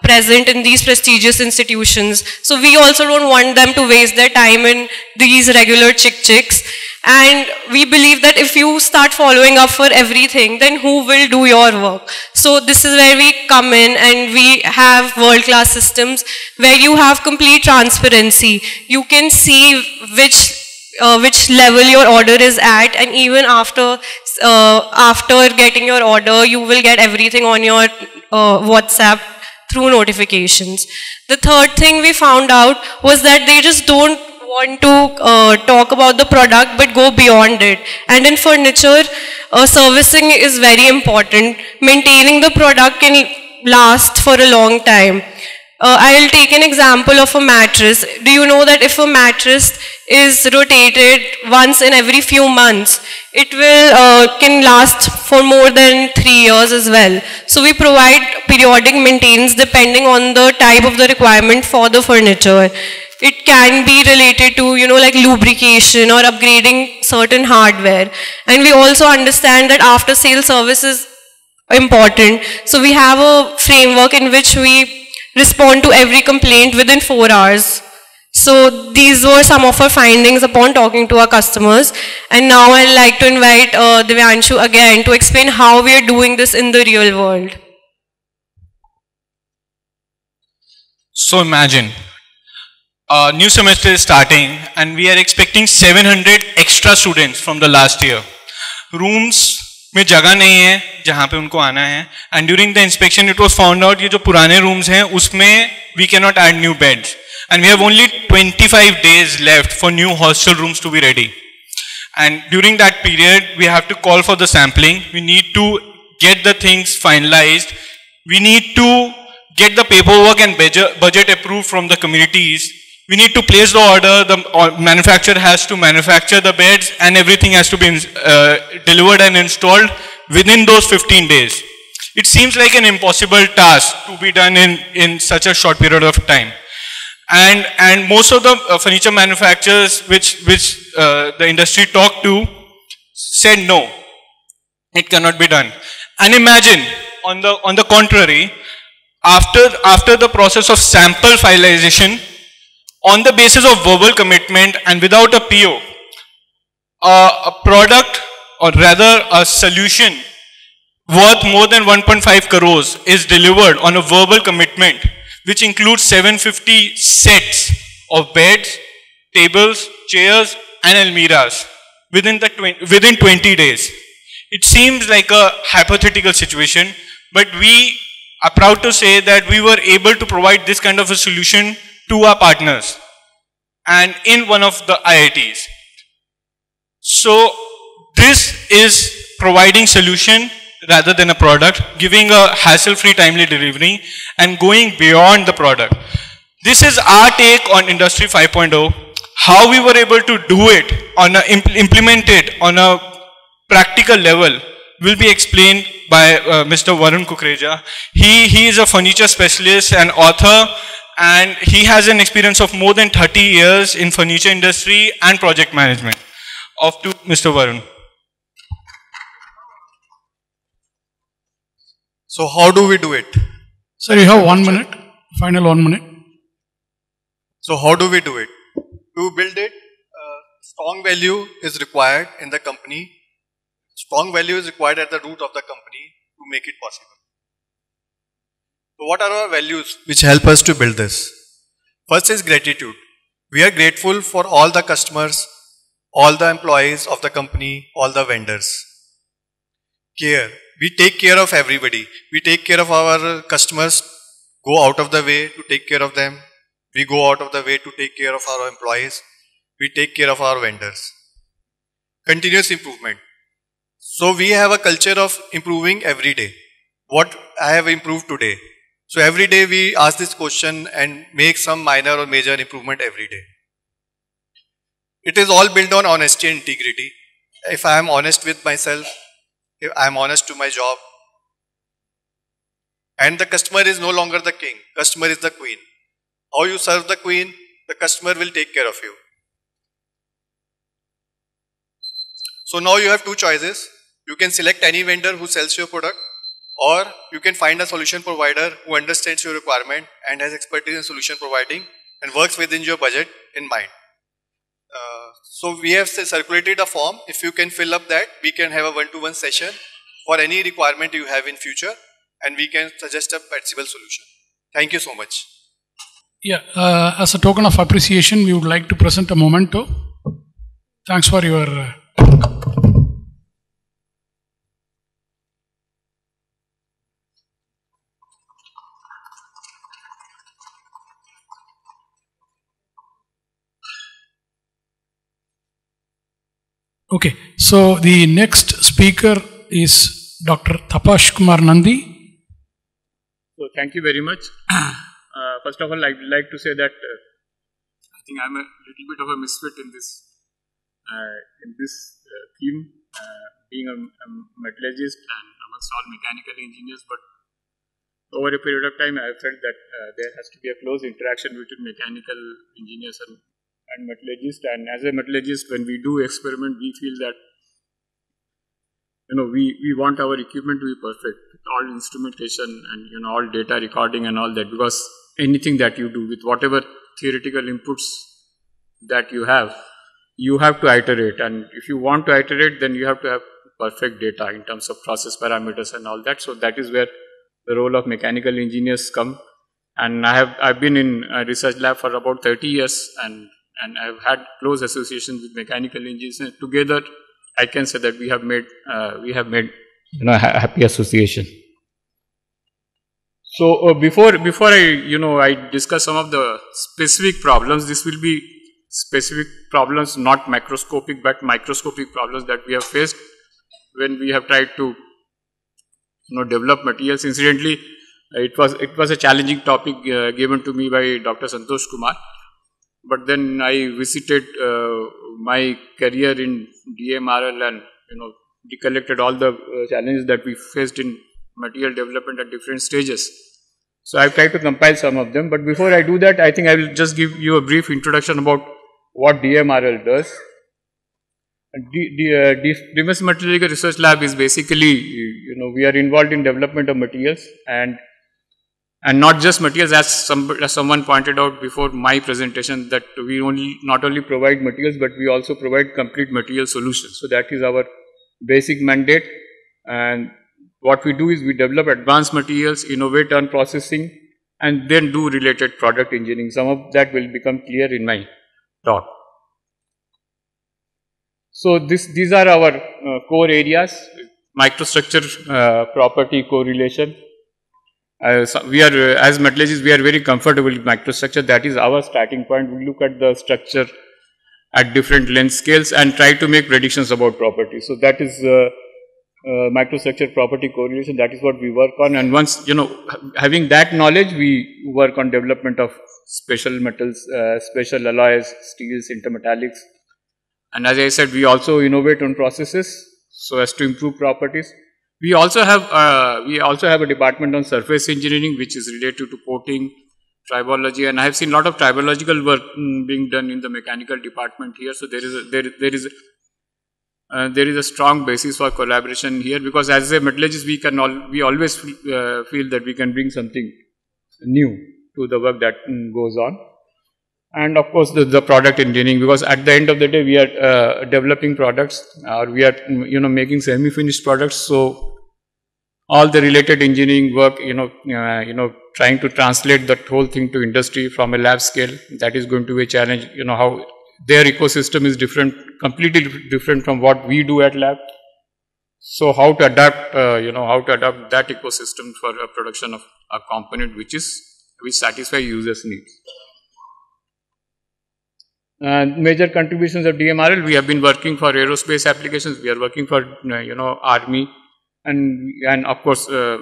present in these prestigious institutions. So we also don't want them to waste their time in these regular chick chicks. And we believe that if you start following up for everything, then who will do your work? So this is where we come in and we have world-class systems where you have complete transparency. You can see which uh, which level your order is at and even after uh, after getting your order you will get everything on your uh, WhatsApp through notifications. The third thing we found out was that they just don't want to uh, talk about the product but go beyond it. And in furniture, uh, servicing is very important. Maintaining the product can last for a long time. Uh, I'll take an example of a mattress. Do you know that if a mattress is rotated once in every few months, it will uh, can last for more than three years as well. So we provide periodic maintenance depending on the type of the requirement for the furniture it can be related to, you know, like lubrication or upgrading certain hardware. And we also understand that after sale service is important. So we have a framework in which we respond to every complaint within four hours. So these were some of our findings upon talking to our customers. And now I'd like to invite uh, Divyanshu again to explain how we are doing this in the real world. So imagine, a new semester is starting and we are expecting 700 extra students from the last year. Rooms में जगह नहीं है जहाँ पे उनको आना है। And during the inspection it was found out ये जो पुराने रूम्स हैं, उसमें we can not add new bed and we have only twenty five days left for new hostel rooms to be ready and during that period we have to call for the sampling we need to get the things finalize we need to get the paper work and budget approve from the communities We need to place the order. The manufacturer has to manufacture the beds and everything has to be uh, delivered and installed within those 15 days. It seems like an impossible task to be done in, in such a short period of time and and most of the uh, furniture manufacturers which which uh, the industry talked to said no it cannot be done and imagine on the on the contrary after after the process of sample finalization on the basis of verbal commitment and without a PO a product or rather a solution worth more than 1.5 crores is delivered on a verbal commitment which includes 750 sets of beds, tables, chairs, and almiras within, the within 20 days. It seems like a hypothetical situation, but we are proud to say that we were able to provide this kind of a solution to our partners and in one of the IITs. So this is providing solution rather than a product, giving a hassle-free timely delivery and going beyond the product. This is our take on Industry 5.0. How we were able to do it, on a, implement it on a practical level will be explained by uh, Mr. Varun Kukreja. He, he is a furniture specialist and author and he has an experience of more than 30 years in furniture industry and project management. Off to Mr. Varun. So how do we do it? Sir, you have one minute, final one minute. So how do we do it? To build it, uh, strong value is required in the company. Strong value is required at the root of the company to make it possible. What are our values which help us to build this? First is gratitude. We are grateful for all the customers, all the employees of the company, all the vendors. Care we take care of everybody. We take care of our customers, go out of the way to take care of them. We go out of the way to take care of our employees. We take care of our vendors. Continuous improvement. So we have a culture of improving every day. What I have improved today. So every day we ask this question and make some minor or major improvement every day. It is all built on honesty and integrity. If I am honest with myself, if I am honest to my job. And the customer is no longer the king, customer is the queen. How you serve the queen, the customer will take care of you. So now you have two choices. You can select any vendor who sells your product or you can find a solution provider who understands your requirement and has expertise in solution providing and works within your budget in mind. Uh, so we have circulated a form. If you can fill up that, we can have a one-to-one -one session for any requirement you have in future and we can suggest a flexible solution. Thank you so much. Yeah, uh, as a token of appreciation, we would like to present a memento. Thanks for your Okay, so the next speaker is Dr. Tapash Kumar Nandi. So thank you very much. Uh, first of all, I would like to say that uh, I think I'm a little bit of a misfit in this uh, in this uh, theme, uh, being a, a, metallurgist and amongst all mechanical engineers. But over a period of time, I felt that uh, there has to be a close interaction between mechanical engineers and and metallurgist. And as a metallurgist, when we do experiment, we feel that you know we, we want our equipment to be perfect, all instrumentation and you know all data recording and all that because anything that you do with whatever theoretical inputs that you have, you have to iterate. And if you want to iterate, then you have to have perfect data in terms of process parameters and all that. So that is where the role of mechanical engineers come. And I have I've been in a research lab for about 30 years, and and I've had close association with mechanical engineers. Together, I can say that we have made uh, we have made you know a happy association. So uh, before before I you know I discuss some of the specific problems, this will be specific problems, not macroscopic but microscopic problems that we have faced when we have tried to you know develop materials. Incidentally, it was it was a challenging topic uh, given to me by Dr. Santosh Kumar. But then I visited uh, my career in DMRL and you know recollected all the uh, challenges that we faced in material development at different stages. So I've tried to compile some of them. But before I do that, I think I will just give you a brief introduction about what DMRL does. The uh, Defense Metallurgical Research Lab is basically, you know, we are involved in development of materials and and not just materials as, some, as someone pointed out before my presentation that we only not only provide materials but we also provide complete material solutions. So that is our basic mandate and what we do is we develop advanced materials, innovate on processing and then do related product engineering. Some of that will become clear in my talk. So this, these are our uh, core areas, microstructure uh, property correlation. Uh, so we are, uh, as metallurgists, we are very comfortable with microstructure. That is our starting point. We look at the structure at different length scales and try to make predictions about properties. So that is uh, uh, microstructure property correlation. That is what we work on. And once, you know, having that knowledge, we work on development of special metals, special alloys, steels, intermetallics, and as I said, we also innovate on processes so as to improve properties. We also have uh, we also have a department on surface engineering which is related to coating, tribology, and I have seen a lot of tribological work mm, being done in the mechanical department here. So there is a, there there is a, uh, there is a strong basis for collaboration here because as a metallurgist we can all we always uh, feel that we can bring something new to the work that mm, goes on and of course the, the, product engineering because at the end of the day we are uh, developing products or we are you know making semi-finished products. So all the related engineering work you know uh, you know trying to translate that whole thing to industry from a lab scale that is going to be a challenge. You know how their ecosystem is different completely different from what we do at lab. So how to adapt uh, you know how to adapt that ecosystem for a production of a component which is which satisfy users needs uh, major contributions of DMRL, we have been working for aerospace applications, we are working for, uh, you know, army, and, and of course, uh,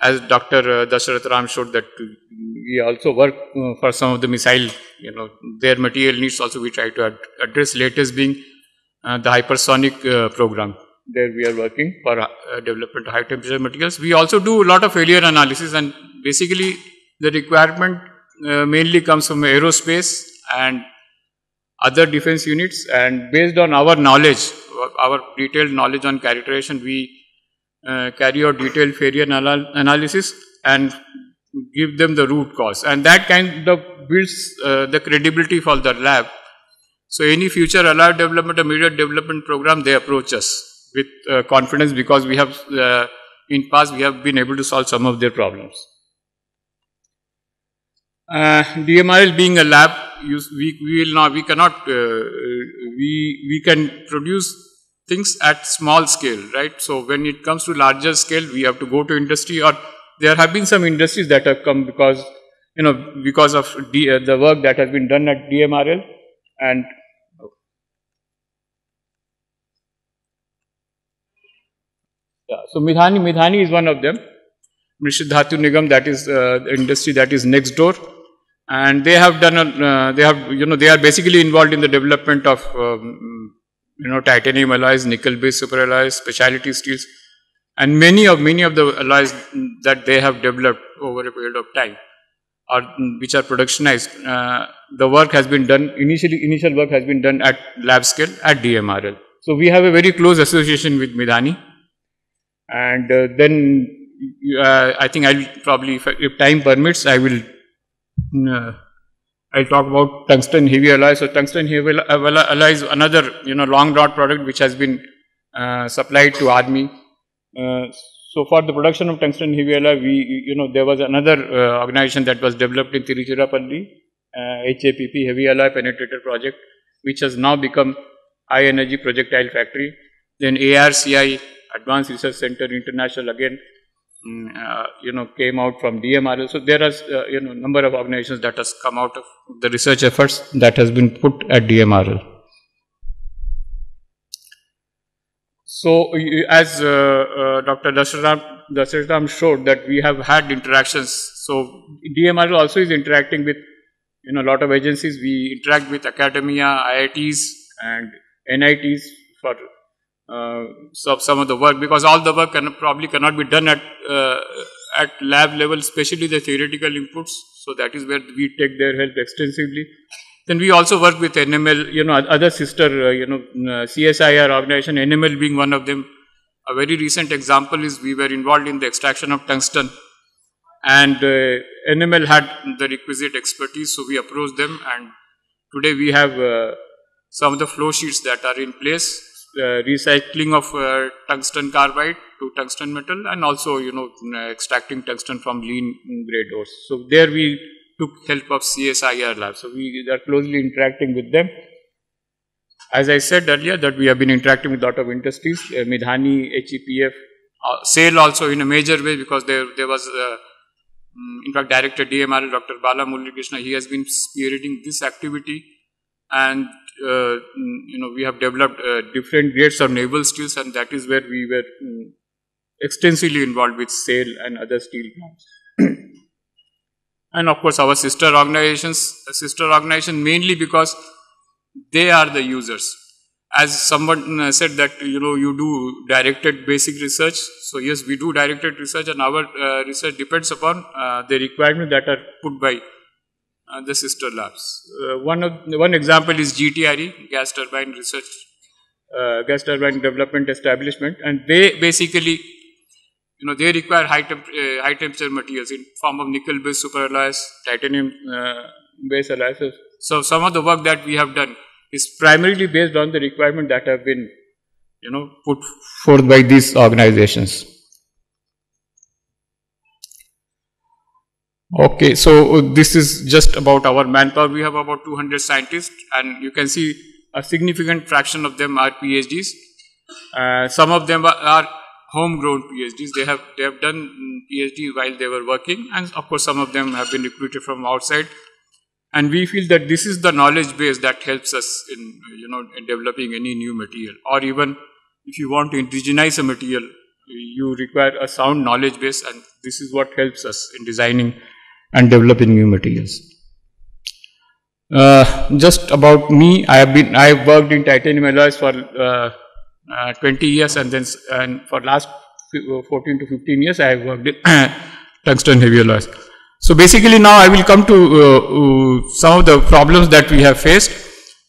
as Dr. Uh, Dashrath Ram showed that we also work uh, for some of the missile, you know, their material needs also we try to ad address, latest being uh, the hypersonic program. There we are working for development of high temperature materials. We also do a lot of failure analysis and basically the requirement mainly comes from aerospace and other defense units and based on our knowledge, our detailed knowledge on characterization, we uh, carry out detailed failure anal analysis and give them the root cause and that kind of builds uh, the credibility for the lab. So any future alloy development or media development program, they approach us with uh, confidence because we have, uh, in past we have been able to solve some of their problems. Uh, DMRL being a lab, we, we will not, we cannot, uh, we, we can produce things at small scale, right? So when it comes to larger scale, we have to go to industry or there have been some industries that have come because, you know, because of D, uh, the work that has been done at DMRL and yeah, so Midhani, Midhani is one of them. Mishra Dhatu Nigam, that is uh, the industry that is next door and they have done a, uh, they have you know they are basically involved in the development of um, you know titanium alloys nickel based super alloys specialty steels and many of many of the alloys that they have developed over a period of time or which are productionized. Uh, the work has been done initially initial work has been done at lab scale at DMRL so we have a very close association with Midhani and uh, then uh, I think I'll probably if, if time permits I will I'll talk about tungsten heavy alloy. So tungsten heavy alloy is another you know long rod product which has been uh, supplied to army. Uh, so for the production of tungsten heavy alloy, we you know there was another uh, organization that was developed in Tiruchirappalli, HAPP uh, Heavy Alloy Penetrator Project, which has now become High Energy Projectile Factory. Then ARCI Advanced Research Center International again uh, you know, came out from DMRL. So there are, uh, you know, number of organizations that has come out of the research efforts that has been put at DMRL. So as uh, uh Dr. Dashrath Ram showed that we have had interactions. So DMRL also is interacting with, you know, a lot of agencies. We interact with academia, IITs and NITs for uh, some of the work because all the work can, probably cannot be done at uh, at lab level, especially the theoretical inputs. So that is where we take their help extensively. Then we also work with NML, you know, other sister, uh, you know, CSIR organization, NML being one of them. A very recent example is we were involved in the extraction of tungsten and uh, NML had the requisite expertise, so we approached them and today we have uh, some of the flow sheets that are in place recycling of uh, tungsten carbide to tungsten metal and also you know extracting tungsten from lean grade ores. So there we took help of CSIR lab. So we are closely interacting with them. As I said earlier that we have been interacting with a lot of industries, uh, Midhani, HEPF, uh, SAIL also in a major way because there, there was uh, mm, in fact director DMRL Dr. Bala Krishna, he has been spearheading this activity and uh, you know we have developed uh, different grades of naval steels and that is where we were um, extensively involved with SAIL and other steel plants. and of course our sister organizations, sister organization mainly because they are the users. As someone uh, said that you know you do directed basic research, so yes we do directed research and our uh, research depends upon uh, the requirements that are put by uh, the sister labs. Uh, one of one example is GTRE, Gas Turbine Research, uh, Gas Turbine Development Establishment, and they basically, you know, they require high temp high temperature materials in form of nickel-based superalloys, titanium-based alloys. So some of the work that we have done is primarily based on the requirement that have been, you know, put forth by these organizations. Okay, so uh, this is just about our manpower. We have about 200 scientists, and you can see a significant fraction of them are PhDs. Uh, some of them are, homegrown PhDs. They have they have done PhD while they were working, and of course, some of them have been recruited from outside. And we feel that this is the knowledge base that helps us in you know in developing any new material, or even if you want to indigenize a material, you require a sound knowledge base, and this is what helps us in designing and developing new materials. Uh, just about me, I have been I have worked in titanium alloys for uh, uh, 20 years, and then and for last 14 to 15 years, I have worked in tungsten heavy alloys. So basically, now I will come to uh, uh, some of the problems that we have faced.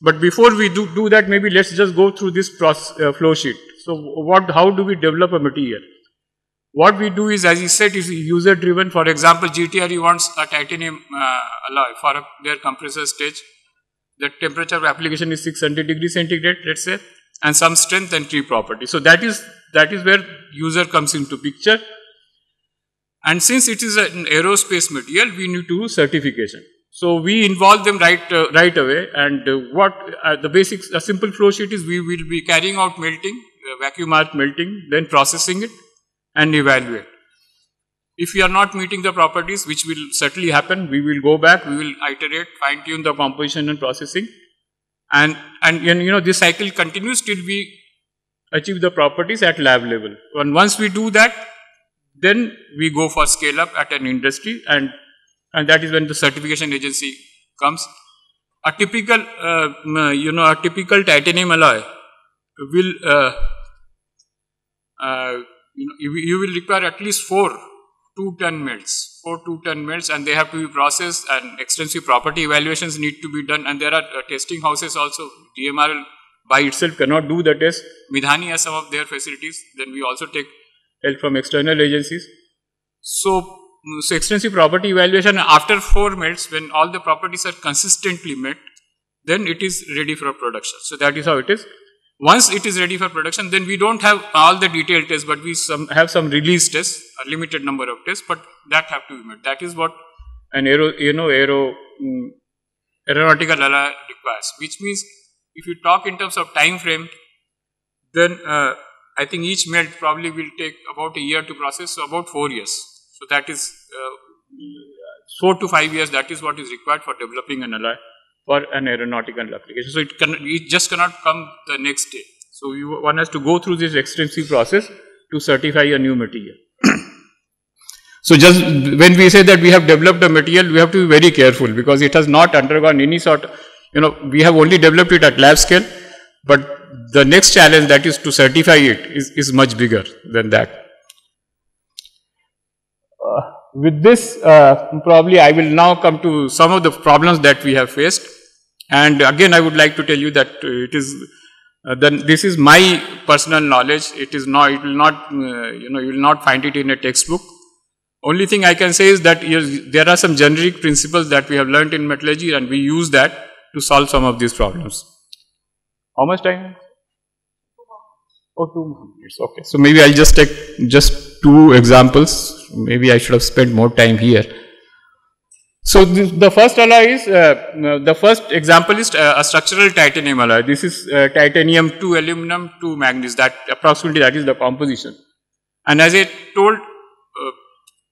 But before we do do that, maybe let's just go through this process, uh, flow sheet. So what? How do we develop a material? What we do is, as he said, is user driven. For example, GTRE wants a titanium uh, alloy for a, their compressor stage. The temperature of application is 600 degrees centigrade, let's say, and some strength and creep property. So that is that is where user comes into picture. And since it is an aerospace material, we need to do certification. So we involve them right uh, right away. And uh, what uh, the basics, a simple flow sheet is we will be carrying out melting, uh, vacuum arc melting, then processing it, and evaluate. If we are not meeting the properties, which will certainly happen, we will go back, we will iterate, fine tune the composition and processing. And, and, and you know, this cycle continues till we achieve the properties at lab level. And once we do that, then we go for scale up at an industry and, and that is when the certification agency comes. A typical, uh, you know, a typical titanium alloy will uh, uh, you, know, you, you will require at least four 2 ton melts, four 2 ton melts and they have to be processed and extensive property evaluations need to be done and there are uh, testing houses also. DMRL by itself cannot do the test. Midhani has some of their facilities. Then we also take help from external agencies. So mm, so extensive property evaluation after four melts, when all the properties are consistently met, then it is ready for production. So that is how it is. Once it is ready for production, then we don't have all the detailed tests, but we some, have some release tests, a limited number of tests, but that have to be met. That is what an aero, you know, aero, mm, aeronautical alloy requires, which means if you talk in terms of time frame, then uh, I think each melt probably will take about a year to process, so about four years. So that is uh, four to five years. That is what is required for developing an alloy for an aeronautical application. So it can it just cannot come the next day. So you, one has to go through this extensive process to certify a new material. so just when we say that we have developed a material, we have to be very careful because it has not undergone any sort. You know, we have only developed it at lab scale, but the next challenge that is to certify it is, is much bigger than that. Uh, with this, uh, probably I will now come to some of the problems that we have faced. And again, I would like to tell you that uh, it is, uh, then this is my personal knowledge. It is not, it will not, uh, you know, you will not find it in a textbook. Only thing I can say is that there are some generic principles that we have learned in metallurgy and we use that to solve some of these problems. How much time? Oh, two minutes. Okay. So maybe I'll just take just two examples. Maybe I should have spent more time here. So this, the first alloy is, uh, the first example is uh, a structural titanium alloy. This is uh, titanium 2 aluminum 2 manganese. That approximately that is the composition. And as I told, uh,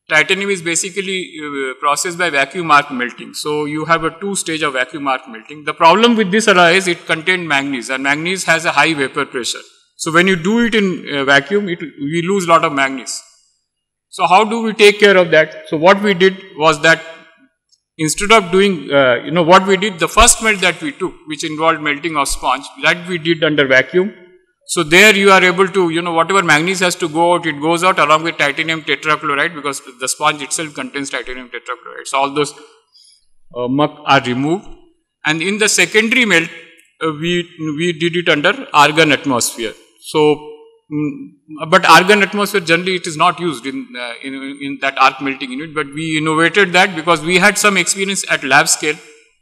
titanium is basically uh, processed by vacuum arc melting. So you have a two stage of vacuum arc melting. The problem with this alloy is it contained manganese and manganese has a high vapor pressure. So when you do it in uh, vacuum, it, we lose a lot of manganese. So how do we take care of that? So what we did was that instead of doing, uh, you know, what we did, the first melt that we took, which involved melting of sponge, that we did under vacuum. So there you are able to, you know, whatever manganese has to go out, it goes out along with titanium tetrachloride because the sponge itself contains titanium tetrachloride. So all those uh, muck are removed. And in the secondary melt, uh, we, we did it under argon atmosphere. So, but argon atmosphere generally it is not used in, uh, in, in that arc melting unit, but we innovated that because we had some experience at lab scale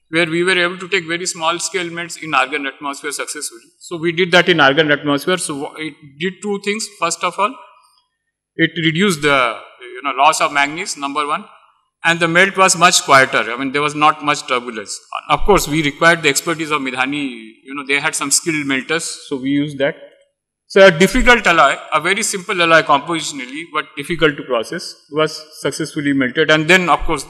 where we were able to take very small scale melts in argon atmosphere successfully. So we did that in argon atmosphere. So it did two things. First of all, it reduced the you know loss of manganese, number one, and the melt was much quieter. I mean, there was not much turbulence. Of course, we required the expertise of Midhani. You know, they had some skilled melters, so we used that. So a difficult alloy, a very simple alloy compositionally, but difficult to process, was successfully melted. And then, of course,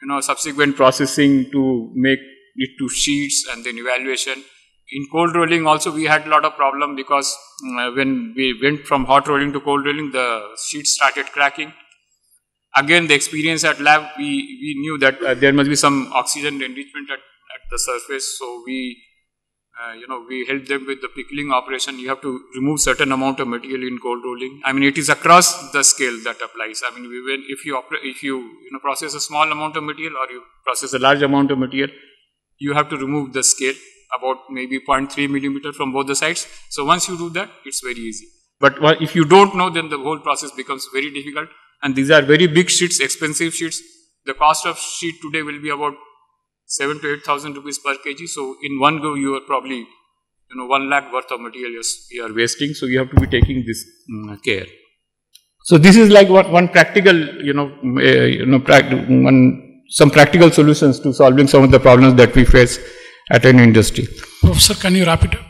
you know, subsequent processing to make it to sheets and then evaluation. In cold rolling also we had a lot of problem because uh, when we went from hot rolling to cold rolling, the sheets started cracking. Again, the experience at lab, we, we knew that uh, there must be some oxygen enrichment at, at the surface. So we, uh, you know, we help them with the pickling operation. You have to remove certain amount of material in cold rolling. I mean, it is across the scale that applies. I mean, we, when, if you if you you know process a small amount of material or you process a large amount of material, you have to remove the scale about maybe 0.3 millimeter from both the sides. So once you do that, it's very easy. But if you don't know, then the whole process becomes very difficult. And these are very big sheets, expensive sheets. The cost of sheet today will be about seven to eight thousand rupees per kg. So in one go, you are probably you know one lakh worth of material you are wasting. So you have to be taking this um, care. So this is like one, one practical, you know, uh, you know, one some practical solutions to solving some of the problems that we face at an industry. Professor, can you wrap it up?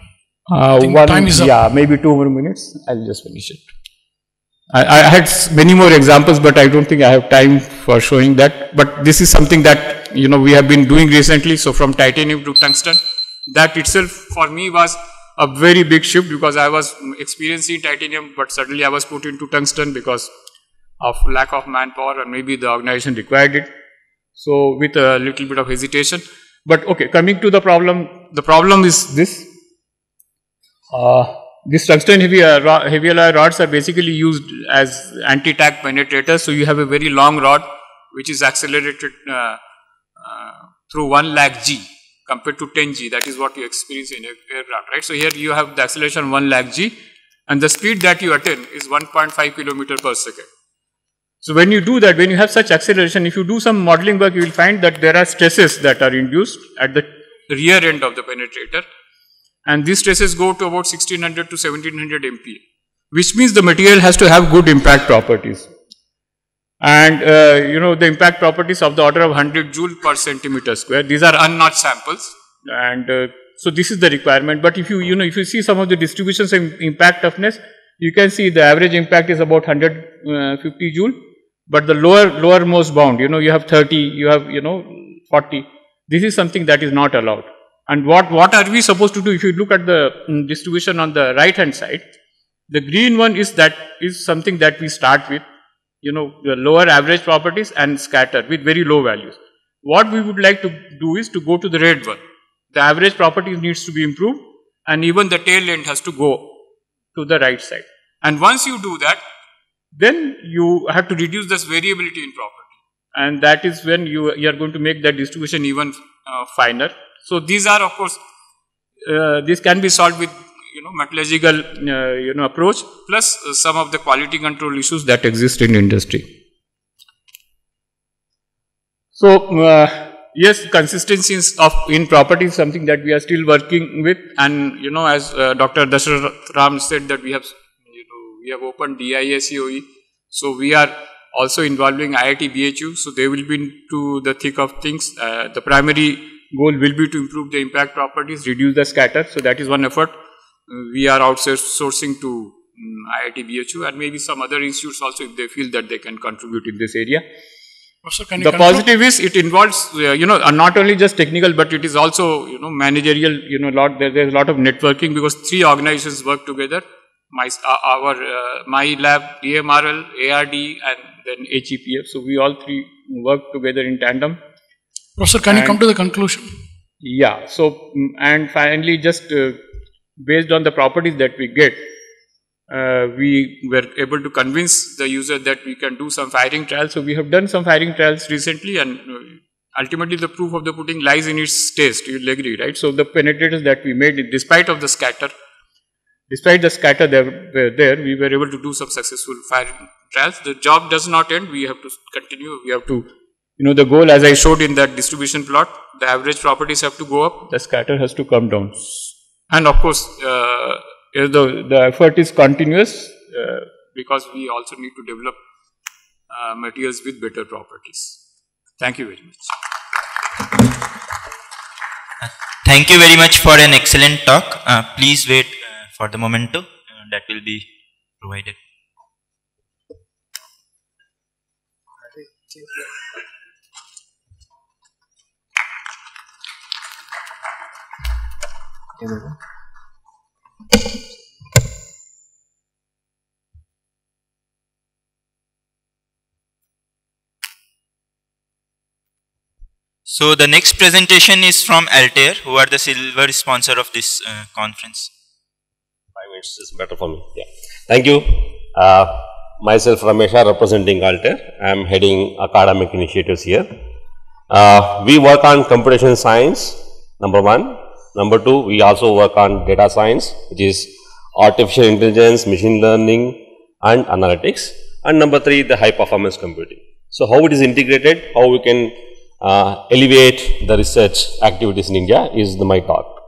Uh, one, time is up. Yeah, maybe two more minutes. I'll just finish it. I, I, had many more examples, but I don't think I have time for showing that. But this is something that you know we have been doing recently. So from titanium to tungsten, that itself for me was a very big shift because I was experiencing titanium, but suddenly I was put into tungsten because of lack of manpower and maybe the organization required it. So with a little bit of hesitation. But okay, coming to the problem, the problem is this. Uh, these tungsten heavy, uh, heavy alloy rods are basically used as anti-tank penetrators. So you have a very long rod which is accelerated uh, uh, through 1 lakh g compared to 10 g. That is what you experience in an aircraft, right? So here you have the acceleration 1 lakh g and the speed that you attain is 1.5 kilometer per second. So when you do that, when you have such acceleration, if you do some modeling work, you will find that there are stresses that are induced at the rear end of the penetrator. And these stresses go to about 1600 to 1700 MPa, which means the material has to have good impact properties. And uh, you know the impact properties of the order of 100 joule per centimeter square. These are unnotched samples, and uh, so this is the requirement. But if you you know if you see some of the distributions of impact toughness, you can see the average impact is about 150 joule, but the lower lowermost bound, you know, you have 30, you have you know 40. This is something that is not allowed. And what what are we supposed to do? If you look at the mm, distribution on the right hand side, the green one is that is something that we start with you know, the lower average properties and scatter with very low values. What we would like to do is to go to the red one. The average properties needs to be improved and even the tail end has to go to the right side. And once you do that, then you have to reduce this variability in property. And that is when you, you are going to make that distribution even uh, finer. So these are of course, uh, this can be solved with you know metallurgical uh, you know approach plus uh, some of the quality control issues that exist in industry. So uh, yes consistency of in property is something that we are still working with. And you know as uh, dr Dashrath ram said that we have you know we have opened DISCOE so we are also involving IIT BHU so they will be into the thick of things. Uh, the primary goal will be to improve the impact properties reduce the scatter. So that is one effort. We are outsourcing to um, IIT BHU and maybe some other institutes also if they feel that they can contribute in this area. You the positive is it involves uh, you know uh, not only just technical but it is also you know managerial you know lot there, there's a lot of networking because three organizations work together. My uh, our uh, my lab DMRL ARD and then HEPF so we all three work together in tandem Professor, can you come to the conclusion? yeah. So, mm, and finally, just uh, based on the properties that we get, uh, we were able to convince the user that we can do some firing trials. So, we have done some firing trials recently, and uh, ultimately, the proof of the pudding lies in its taste. You'll agree, right? So, the penetrators that we made, despite of the scatter, despite the scatter that were there, we were able to do some successful firing trials. The job does not end. We have to continue. We have to you know the goal as I showed in that distribution plot, the average properties have to go up, the scatter has to come down. And of course, uh, if the, the effort is continuous uh, because we also need to develop uh, materials with better properties. Thank you very much. Thank you very much for an excellent talk. Uh, please wait uh, for the memento uh, that will be provided. So the next presentation is from Altair, who are the silver sponsor of this uh, conference. Five minutes is better for me. Yeah. Thank you. Uh, myself, Ramesha, representing Altair. I am heading academic initiatives here. Uh, we work on computation science, number one. Number two, we also work on data science, which is artificial intelligence, machine learning, and analytics. And number three, the high performance computing. So, how it is integrated, how we can uh, elevate the research activities in India is the, my talk.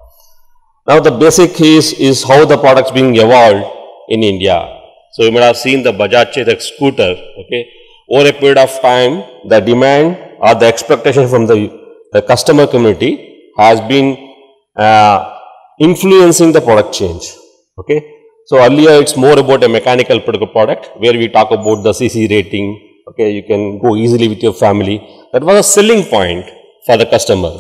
Now the basic is, is how the products being evolved in India. So you might have seen the Bajaj Chetak scooter, okay. Over a period of time, the demand or the expectation from the, the customer community has been uh, influencing the product change, okay. So earlier it's more about a mechanical product where we talk about the CC rating, okay, you can go easily with your family. That was a selling point for the customer.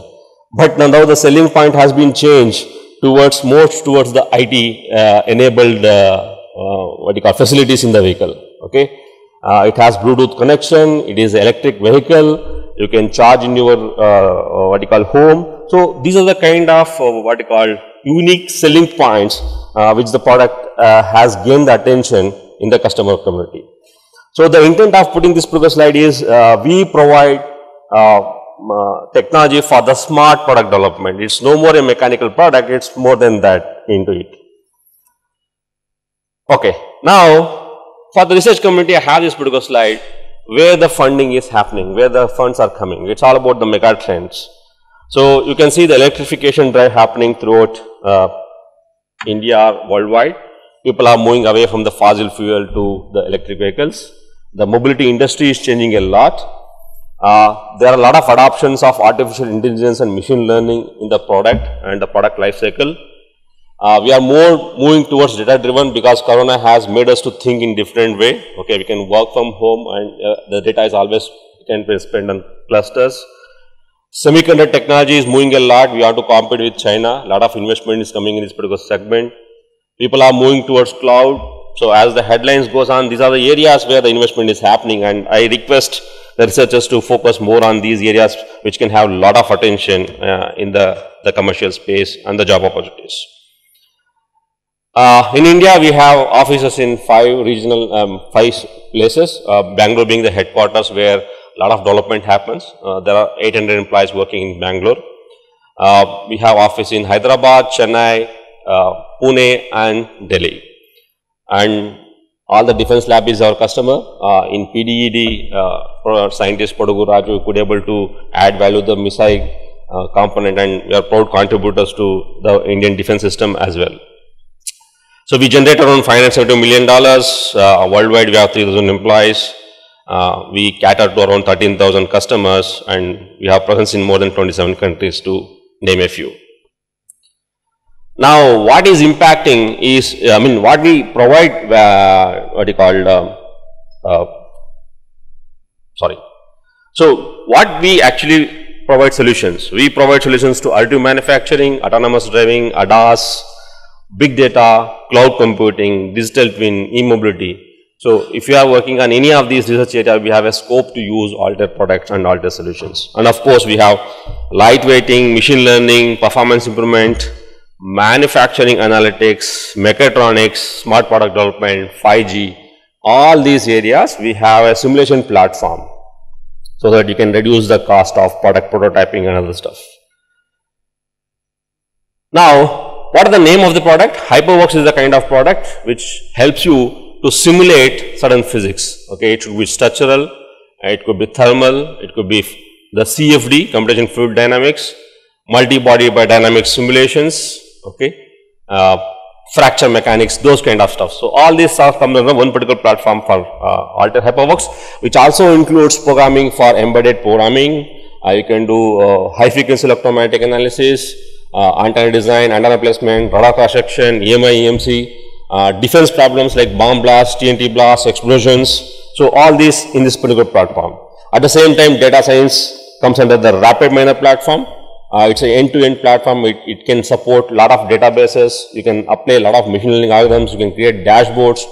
But now the selling point has been changed towards more towards the IT uh, enabled uh, uh, what you call facilities in the vehicle. Okay, uh, it has Bluetooth connection. It is electric vehicle. You can charge in your uh, what you call home. So these are the kind of uh, what you call unique selling points uh, which the product uh, has gained the attention in the customer community. So the intent of putting this previous slide is uh, we provide uh, uh, technology for the smart product development. It's no more a mechanical product, it's more than that into it. Okay, now for the research community, I have this particular slide. where the funding is happening, where the funds are coming. It's all about the mega trends. So you can see the electrification drive happening throughout uh, India, worldwide. People are moving away from the fossil fuel to the electric vehicles. The mobility industry is changing a lot. Uh, there are a lot of adoptions of artificial intelligence and machine learning in the product and the product life cycle. Uh, we are more moving towards data driven because corona has made us to think in different way. Okay, we can work from home and uh, the data is always can be spent on clusters. Semiconductor technology is moving a lot. We have to compete with China. A lot of investment is coming in this particular segment. People are moving towards cloud. So as the headlines goes on, these are the areas where the investment is happening and I request the researchers to focus more on these areas which can have a lot of attention uh, in the, the commercial space and the job opportunities. Uh, in India, we have offices in five regional, um, five places, uh, Bangalore being the headquarters where a lot of development happens. Uh, there are 800 employees working in Bangalore. Uh, we have office in Hyderabad, Chennai, uh, Pune and Delhi. And all the defense lab is our customer. Uh, in PDED, uh, scientist Podugu Raju could able to add value to the missile uh, component and we are proud contributors to the Indian defense system as well. So we generate around 570 million dollars. Uh, worldwide, we have 3,000 employees. Uh, we cater to around 13,000 customers, and we have presence in more than 27 countries, to name a few. Now, what is impacting is, I mean, what we provide, uh, what you called, uh, uh, sorry. So, what we actually provide solutions? We provide solutions to additive manufacturing, autonomous driving, ADAS, big data, cloud computing, digital twin, e-mobility. So if you are working on any of these research areas, we have a scope to use Altair products and Altair solutions. And of course, we have lightweighting, machine learning, performance improvement, manufacturing analytics, mechatronics, smart product development, 5G, all these areas, we have a simulation platform so that you can reduce the cost of product prototyping and other stuff. Now, what is the name of the product? HyperWorks is the kind of product which helps you to simulate certain physics. Okay, it should be structural, it could be thermal, it could be the CFD, computation fluid dynamics, multi-body biodynamic simulations, okay, uh, fracture mechanics, those kind of stuff. So all these stuff come under one particular platform for uh, Altair HyperWorks, which also includes programming for embedded programming. Uh, you can do uh, high frequency electromagnetic analysis, uh, antenna design, antenna placement, radar cross section, EMI, EMC, uh, defense problems like bomb blast, TNT blast, explosions. So all these in this particular platform. At the same time, data science comes under the RapidMiner platform. Uh, it's an end-to-end platform. It, it can support a lot of databases. You can apply a lot of machine learning algorithms. You can create dashboards.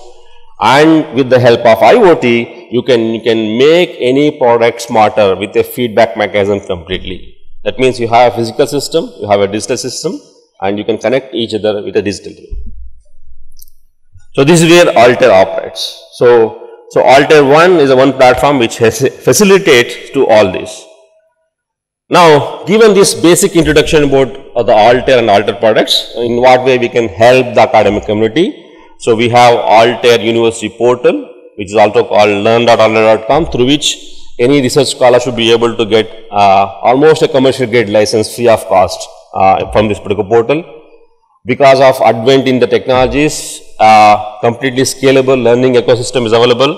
And with the help of IoT, you can, you can make any product smarter with a feedback mechanism completely. That means you have a physical system, you have a digital system, and you can connect each other with a digital. So this is where Altair operates. So, so Altair One is a one platform which facilitates to all this. Now, given this basic introduction about uh, the Altair and Altair products, in what way we can help the academic community. So, we have Altair University portal, which is also called learn.altair.com, through which any research scholar should be able to get uh, almost a commercial grade license free of cost uh, from this particular portal. Because of advent in the technologies, uh, completely scalable learning ecosystem is available.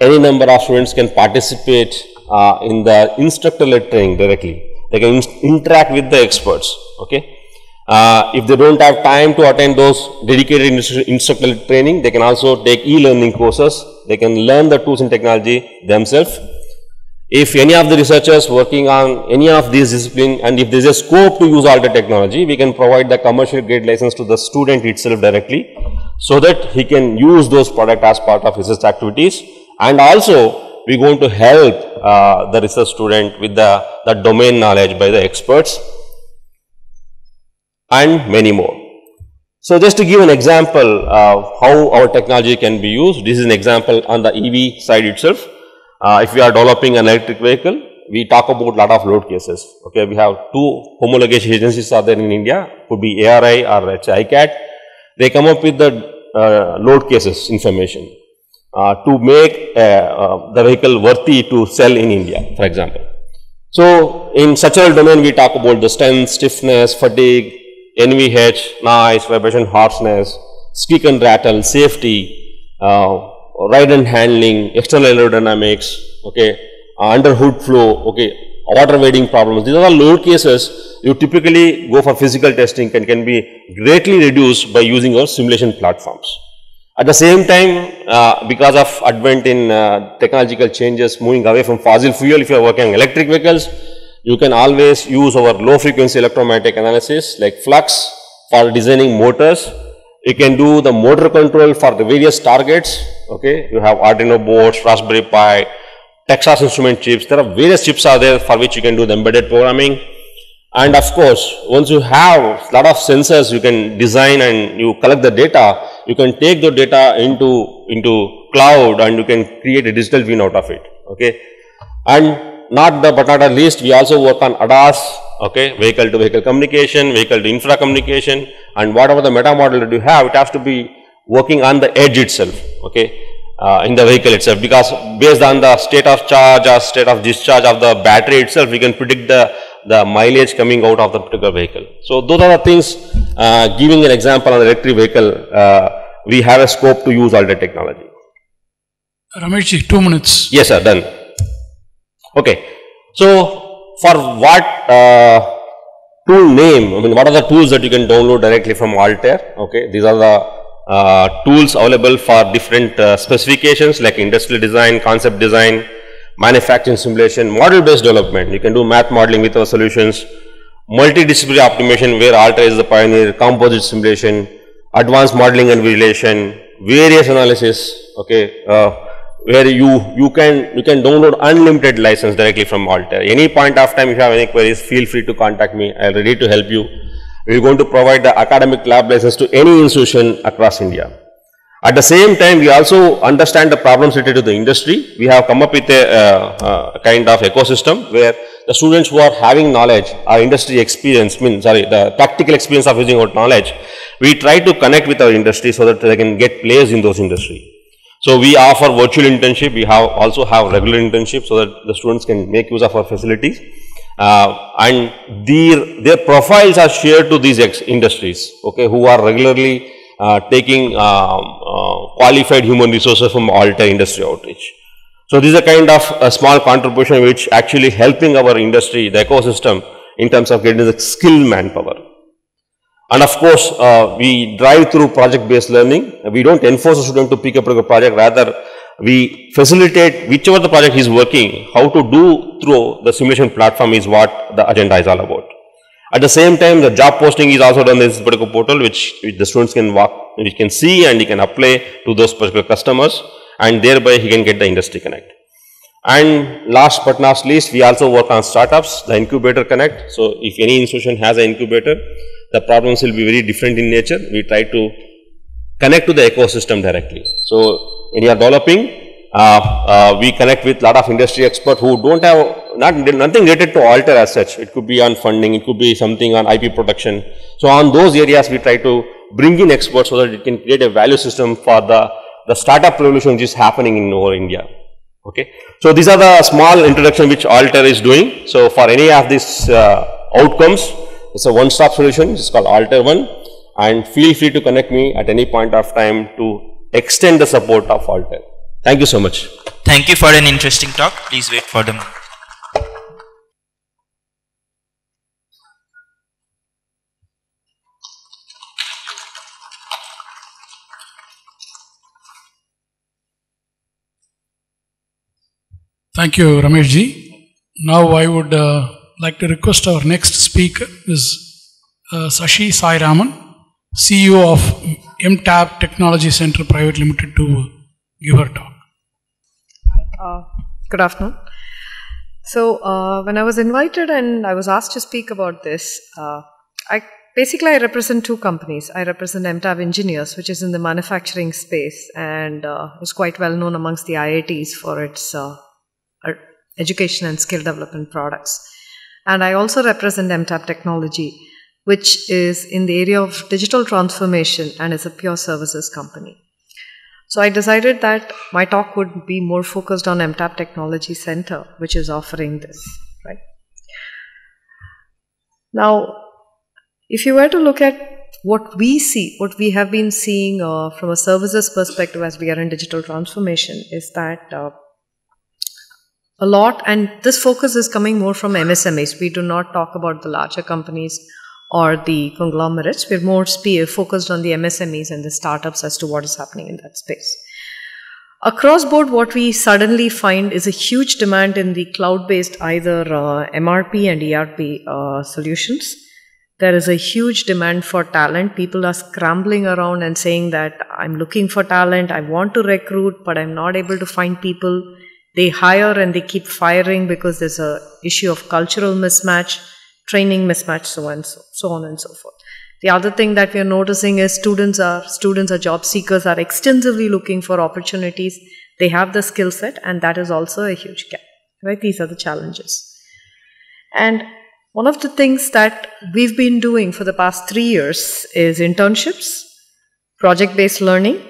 Any number of students can participate uh, in the instructor-led training directly. They can interact with the experts. Okay. Uh, if they don't have time to attend those dedicated instructor-led training, they can also take e-learning courses. They can learn the tools and technology themselves. If any of the researchers working on any of these discipline and if there is a scope to use Altair technology, we can provide the commercial grade license to the student itself directly so that he can use those product as part of research activities and also we are going to help uh, the research student with the, the domain knowledge by the experts and many more. So just to give an example of how our technology can be used, this is an example on the EV side itself. Uh, if we are developing an electric vehicle, we talk about a lot of load cases. Okay, we have two homologation agencies are there in India, could be ARAI or ICAT. They come up with the uh, load cases information. uh, to make uh, uh, the vehicle worthy to sell in India, for example. So, in structural domain, we talk about the strength, stiffness, fatigue, NVH, noise, vibration, harshness, squeak and rattle, safety, uh, ride and handling, external aerodynamics, okay, uh, under hood flow, okay, water wading problems. These are load cases you typically go for physical testing and can be greatly reduced by using our simulation platforms. At the same time, uh, because of advent in uh, technological changes moving away from fossil fuel, if you are working on electric vehicles, you can always use our low frequency electromagnetic analysis like flux for designing motors. You can do the motor control for the various targets. Okay, you have Arduino boards, Raspberry Pi, Texas Instrument chips. There are various chips are there for which you can do the embedded programming. And of course, once you have a lot of sensors you can design and you collect the data, you can take the data into, into cloud and you can create a digital twin out of it. Okay. And not the, but not at least, we also work on ADAS, okay, vehicle to vehicle communication, vehicle to infra communication, and whatever the meta model that you have, it has to be working on the edge itself, okay uh, in the vehicle itself because based on the state of charge or state of discharge of the battery itself, we can predict the, the mileage coming out of the particular vehicle. So, those are the things uh, giving an example on the electric vehicle, uh, we have a scope to use all the technology. Rameshji, two minutes. Yes, sir, done. Okay. So, for what uh, tool name, I mean, what are the tools that you can download directly from Altair? Okay, these are the tools available for different uh, specifications like industrial design, concept design, manufacturing simulation, model based development. You can do math modeling with our solutions, multidisciplinary optimization where Altair is the pioneer, composite simulation, advanced modeling and visualization, various analysis, okay, uh, where you, you can, you can download unlimited license directly from Altair. Any point of time if you have any queries, feel free to contact me. I am ready to help you we are going to provide the academic lab license to any institution across India. At the same time, we also understand the problems related to the industry. We have come up with a uh, uh, kind of ecosystem where the students who are having knowledge, our industry experience, mean, sorry, the practical experience of using our knowledge, we try to connect with our industry so that they can get placed in those industry. So we offer virtual internship. We have also have regular internship so that the students can make use of our facilities uh, and their, their profiles are shared to these industries, okay, who are regularly uh, taking um, uh, qualified human resources from Altair industry outreach. So this is a kind of a small contribution which actually helping our industry, the ecosystem in terms of getting the skilled manpower. And of course, uh, we drive through project based learning. We don't enforce a student to pick up a project, rather we facilitate whichever the project is working, how to do through the simulation platform is what the agenda is all about. At the same time, the job posting is also done in this particular portal, which, which the students can walk, which can see and he can apply to those particular customers and thereby he can get the industry connect. And last but not least, we also work on startups, the incubator connect. So if any institution has an incubator, the problems will be very different in nature. We try to connect to the ecosystem directly. So when you are developing, uh, uh, we connect with lot of industry experts who don't have not nothing related to Altair as such. It could be on funding, it could be something on IP protection. So on those areas, we try to bring in experts so that it can create a value system for the the startup revolution which is happening in over India. Okay. So these are the small introduction which Altair is doing. So for any of these uh, outcomes, it's a one-stop solution. It's called Altair One, and feel free to connect me at any point of time to extend the support of Altair. Thank you so much. Thank you for an interesting talk. Please wait for them. Thank you, Rameshji. Now I would uh, like to request our next speaker is uh, Sashi Sai Raman. CEO of MTAB Technology Center Private Limited to give her talk. Uh, good afternoon. So uh, when I was invited and I was asked to speak about this, uh, I basically I represent two companies. I represent MTAB Engineers, which is in the manufacturing space and uh, is quite well known amongst the IITs for its uh, education and skill development products. And I also represent MTAB Technology, which is in the area of digital transformation and is a pure services company. So I decided that my talk would be more focused on MTAB Technology Center, which is offering this, right? Now, if you were to look at what we see, what we have been seeing uh, from a services perspective as we are in digital transformation is that uh, a lot, and this focus is coming more from MSMEs. We do not talk about the larger companies or the conglomerates. We're more spe- focused on the MSMEs and the startups as to what is happening in that space. Across board, what we suddenly find is a huge demand in the cloud based either uh, MRP and ERP uh, solutions. There is a huge demand for talent. People are scrambling around and saying that I'm looking for talent, I want to recruit, but I'm not able to find people. They hire and they keep firing because there's a issue of cultural mismatch training mismatch, so on, so, so on and so forth. The other thing that we are noticing is students are students are job seekers are extensively looking for opportunities. They have the skill set, and that is also a huge gap. Right? These are the challenges. And one of the things that we've been doing for the past three years is internships, project-based learning,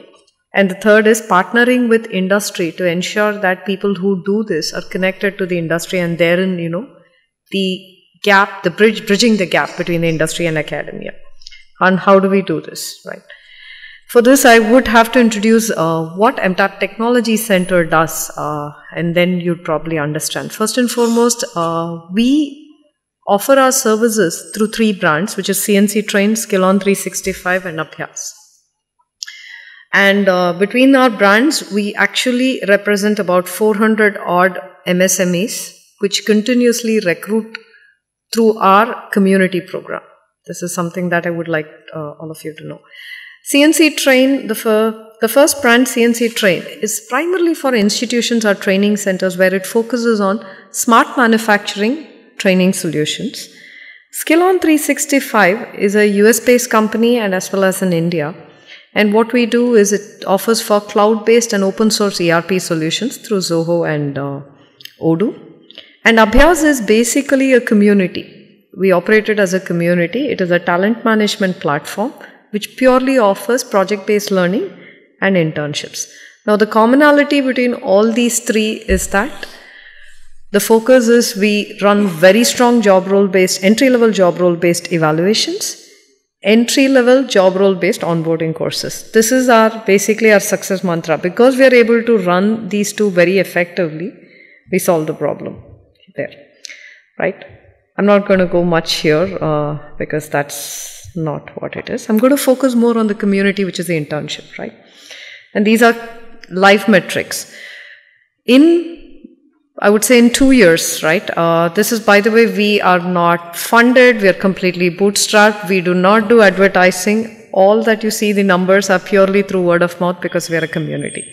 and the third is partnering with industry to ensure that people who do this are connected to the industry and therein, you know, the gap, the bridge, bridging the gap between the industry and academia. And how do we do this, right? For this, I would have to introduce uh, what MTAB Technology Center does, uh, and then you'd probably understand. First and foremost, uh, we offer our services through three brands, which is CNC Train, Skillon 365, and Abhyas. And uh, between our brands, we actually represent about 400 odd MSMEs, which continuously recruit through our community program. This is something that I would like uh, all of you to know. CNC Train, the, fir- the first brand CNC Train, is primarily for institutions or training centers where it focuses on smart manufacturing training solutions. Skillon 365 is a US based company and as well as in India. And what we do is it offers for cloud based and open source ERP solutions through Zoho and uh, Odoo. And Abhyas is basically a community. We operate it as a community. It is a talent management platform which purely offers project based learning and internships. Now, the commonality between all these three is that the focus is we run very strong job role based, entry level job role based evaluations, entry level job role based onboarding courses. This is our basically our success mantra. Because we are able to run these two very effectively, we solve the problem there, right? I'm not going to go much here uh, because that's not what it is. I'm going to focus more on the community, which is the internship, right? And these are life metrics. In I would say in two years, right? Uh, this is, by the way, we are not funded. We are completely bootstrapped. We do not do advertising. All that you see, the numbers are purely through word of mouth because we are a community.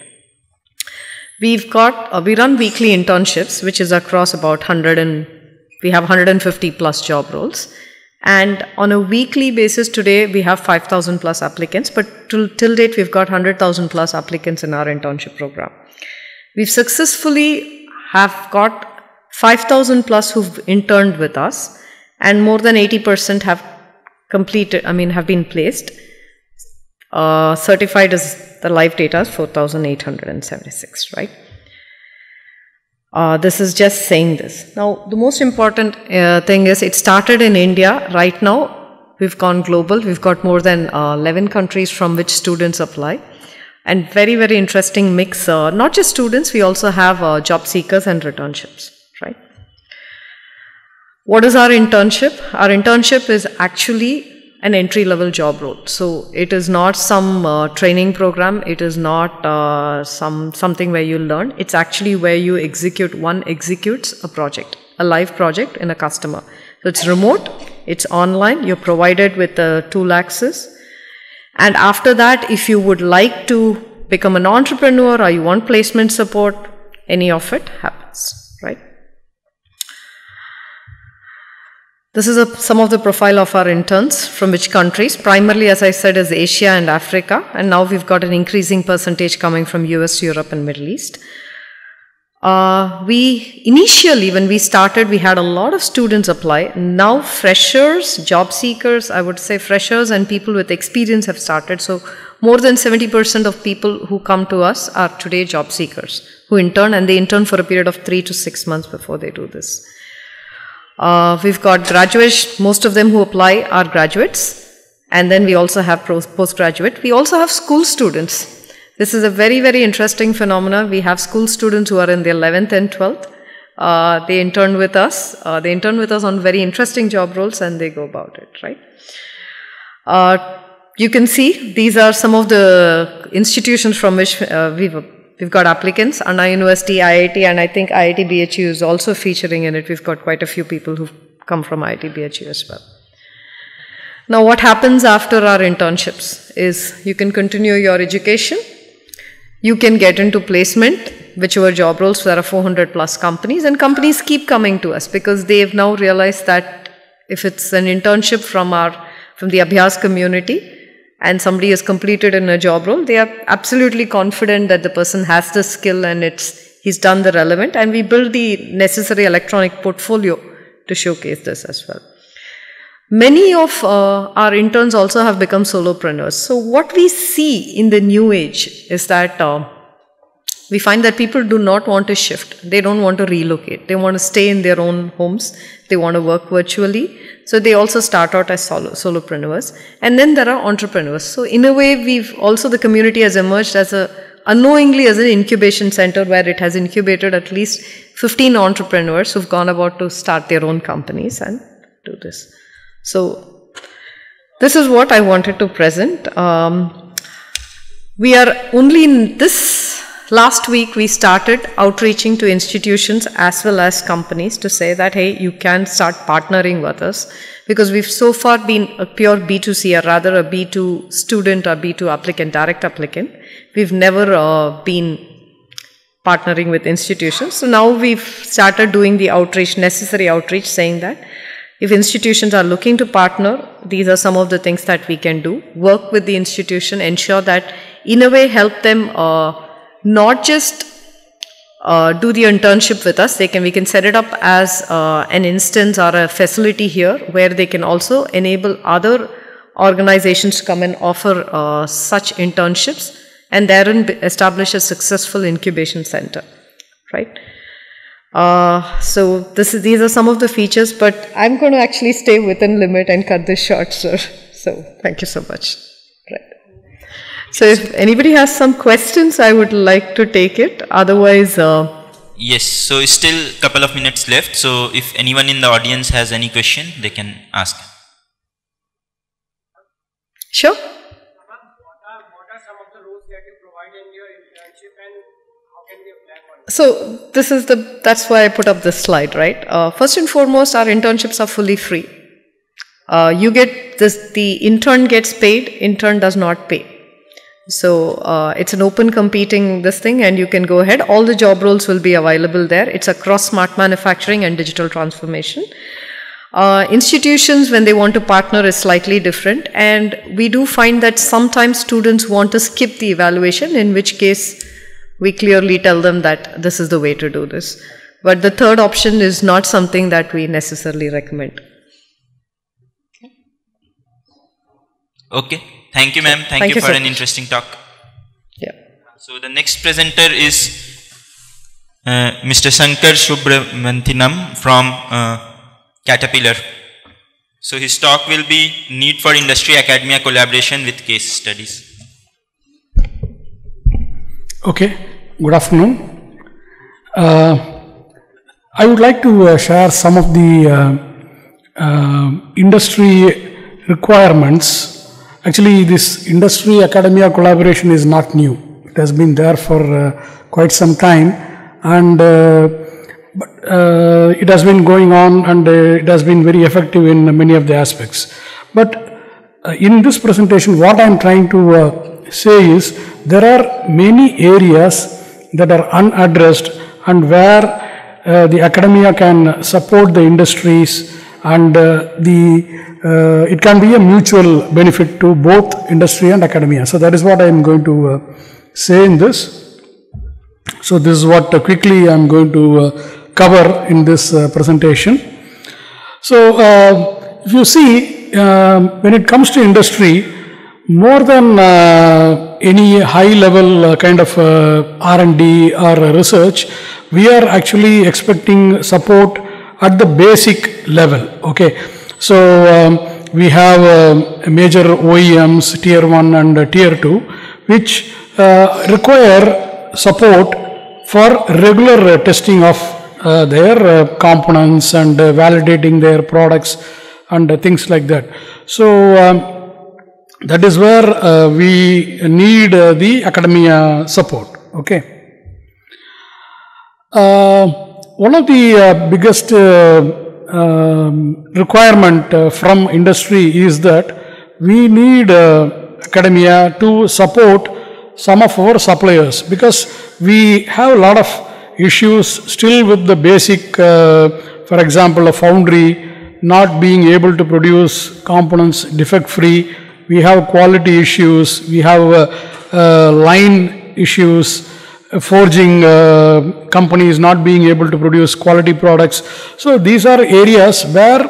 We've got, uh, we run weekly internships, which is across about 100 and, we have 150 plus job roles. And on a weekly basis today, we have 5,000 plus applicants, but till, till date, we've got 100,000 plus applicants in our internship program. We've successfully have got 5,000 plus who've interned with us, and more than 80% have completed, I mean, have been placed. Uh, certified as the live data is 4,876, right? Uh, this is just saying this. Now, the most important uh, thing is it started in India. Right now, we've gone global. We've got more than uh, 11 countries from which students apply. And very, very interesting mix. Uh, not just students, we also have uh, job seekers and returnships, right? What is our internship? Our internship is actually an entry level job role. So it is not some uh, training program. It is not uh, some something where you learn. It's actually where you execute. One executes a project, a live project in a customer. So it's remote. It's online. You're provided with a tool access. And after that, if you would like to become an entrepreneur or you want placement support, any of it happens, right? This is a, some of the profile of our interns from which countries. Primarily, as I said, is Asia and Africa, and now we've got an increasing percentage coming from US, Europe, and Middle East. Uh, we initially, when we started, we had a lot of students apply. Now, freshers, job seekers, I would say freshers and people with experience have started. So, more than 70% of people who come to us are today job seekers who intern and they intern for a period of three to six months before they do this. Uh, we've got graduates, most of them who apply are graduates, and then we also have postgraduate. We also have school students. This is a very, very interesting phenomenon. We have school students who are in the 11th and 12th. Uh, they intern with us. Uh, they intern with us on very interesting job roles and they go about it, right? Uh, you can see these are some of the institutions from which uh, we've We've got applicants, Anna University, IIT, and I think IIT BHU is also featuring in it. We've got quite a few people who've come from IIT BHU as well. Now, what happens after our internships is you can continue your education, you can get into placement, whichever job roles, there are 400 plus companies, and companies keep coming to us because they've now realized that if it's an internship from our from the Abhyas community, and somebody has completed in a job role, they are absolutely confident that the person has the skill and it's he's done the relevant, and we build the necessary electronic portfolio to showcase this as well. Many of uh, our interns also have become solopreneurs. So what we see in the new age is that uh, we find that people do not want to shift. They don't want to relocate. They want to stay in their own homes. They want to work virtually. So they also start out as solo, solopreneurs. And then there are entrepreneurs. So in a way, we've also, the community has emerged as a, unknowingly as an incubation center where it has incubated at least 15 entrepreneurs who've gone about to start their own companies and do this. So this is what I wanted to present. Um, we are only in this Last week, we started outreaching to institutions as well as companies to say that, hey, you can start partnering with us because we've so far been a pure B2C or rather a B2 student or B2 applicant, direct applicant. We've never uh, been partnering with institutions. So now we've started doing the outreach, necessary outreach, saying that if institutions are looking to partner, these are some of the things that we can do. Work with the institution, ensure that in a way help them uh, not just uh, do the internship with us. They can we can set it up as uh, an instance or a facility here where they can also enable other organizations to come and offer uh, such internships and therein establish a successful incubation center, right? Uh, so this is, these are some of the features, but I'm going to actually stay within limit and cut this short, sir. So thank you so much. So if anybody has some questions, I would like to take it. Otherwise, uh, yes. So still a couple of minutes left. So if anyone in the audience has any question, they can ask. Sure. So this is the that's why I put up this slide, right? Uh, first and foremost, our internships are fully free. Uh, you get this the intern gets paid, intern does not pay. So uh, it's an open competing this thing, and you can go ahead. All the job roles will be available there. It's across smart manufacturing and digital transformation. Uh, institutions, when they want to partner, is slightly different, and we do find that sometimes students want to skip the evaluation, in which case we clearly tell them that this is the way to do this. But the third option is not something that we necessarily recommend. Okay. Thank you, ma'am. Thank, Thank, you, you for an interesting talk. Yeah. So the next presenter is uh, Mr. Shankar Subramanthinam from uh, Caterpillar. So his talk will be need for industry academia collaboration with case studies. Okay, good afternoon. Uh, I would like to uh, share some of the uh, uh, industry requirements Actually, this industry academia collaboration is not new. It has been there for uh, quite some time, and uh, but, uh, it has been going on, and uh, it has been very effective in many of the aspects. But uh, in this presentation, what I am trying to uh, say is there are many areas that are unaddressed, and where the academia can support the industries and the uh, it can be a mutual benefit to both industry and academia. So that is what I am going to uh, say in this. So this is what uh, quickly I am going to uh, cover in this uh, presentation. So uh, if you see, um, when it comes to industry, more than uh, any high level uh, kind of uh, r&d or research we are actually expecting support at the basic level okay? So um, we have uh, major oems tier 1 and uh, tier 2 which uh, require support for regular uh, testing of uh, their uh, components and validating their products and things like that. So um, that is where we need the academia support okay? Uh, one of the uh, biggest uh, um, requirement uh, from industry is that we need uh, academia to support some of our suppliers because we have a lot of issues still with the basic for example a foundry not being able to produce components defect free we have quality issues, we have line issues, forging uh, companies not being able to produce quality products. So these are areas where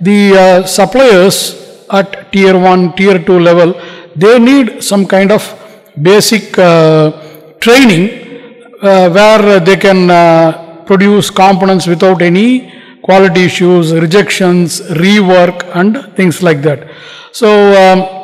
the uh, suppliers at tier 1, tier 2 level, they need some kind of basic uh, training uh, where they can uh, produce components without any quality issues, rejections, rework and things like that. So um,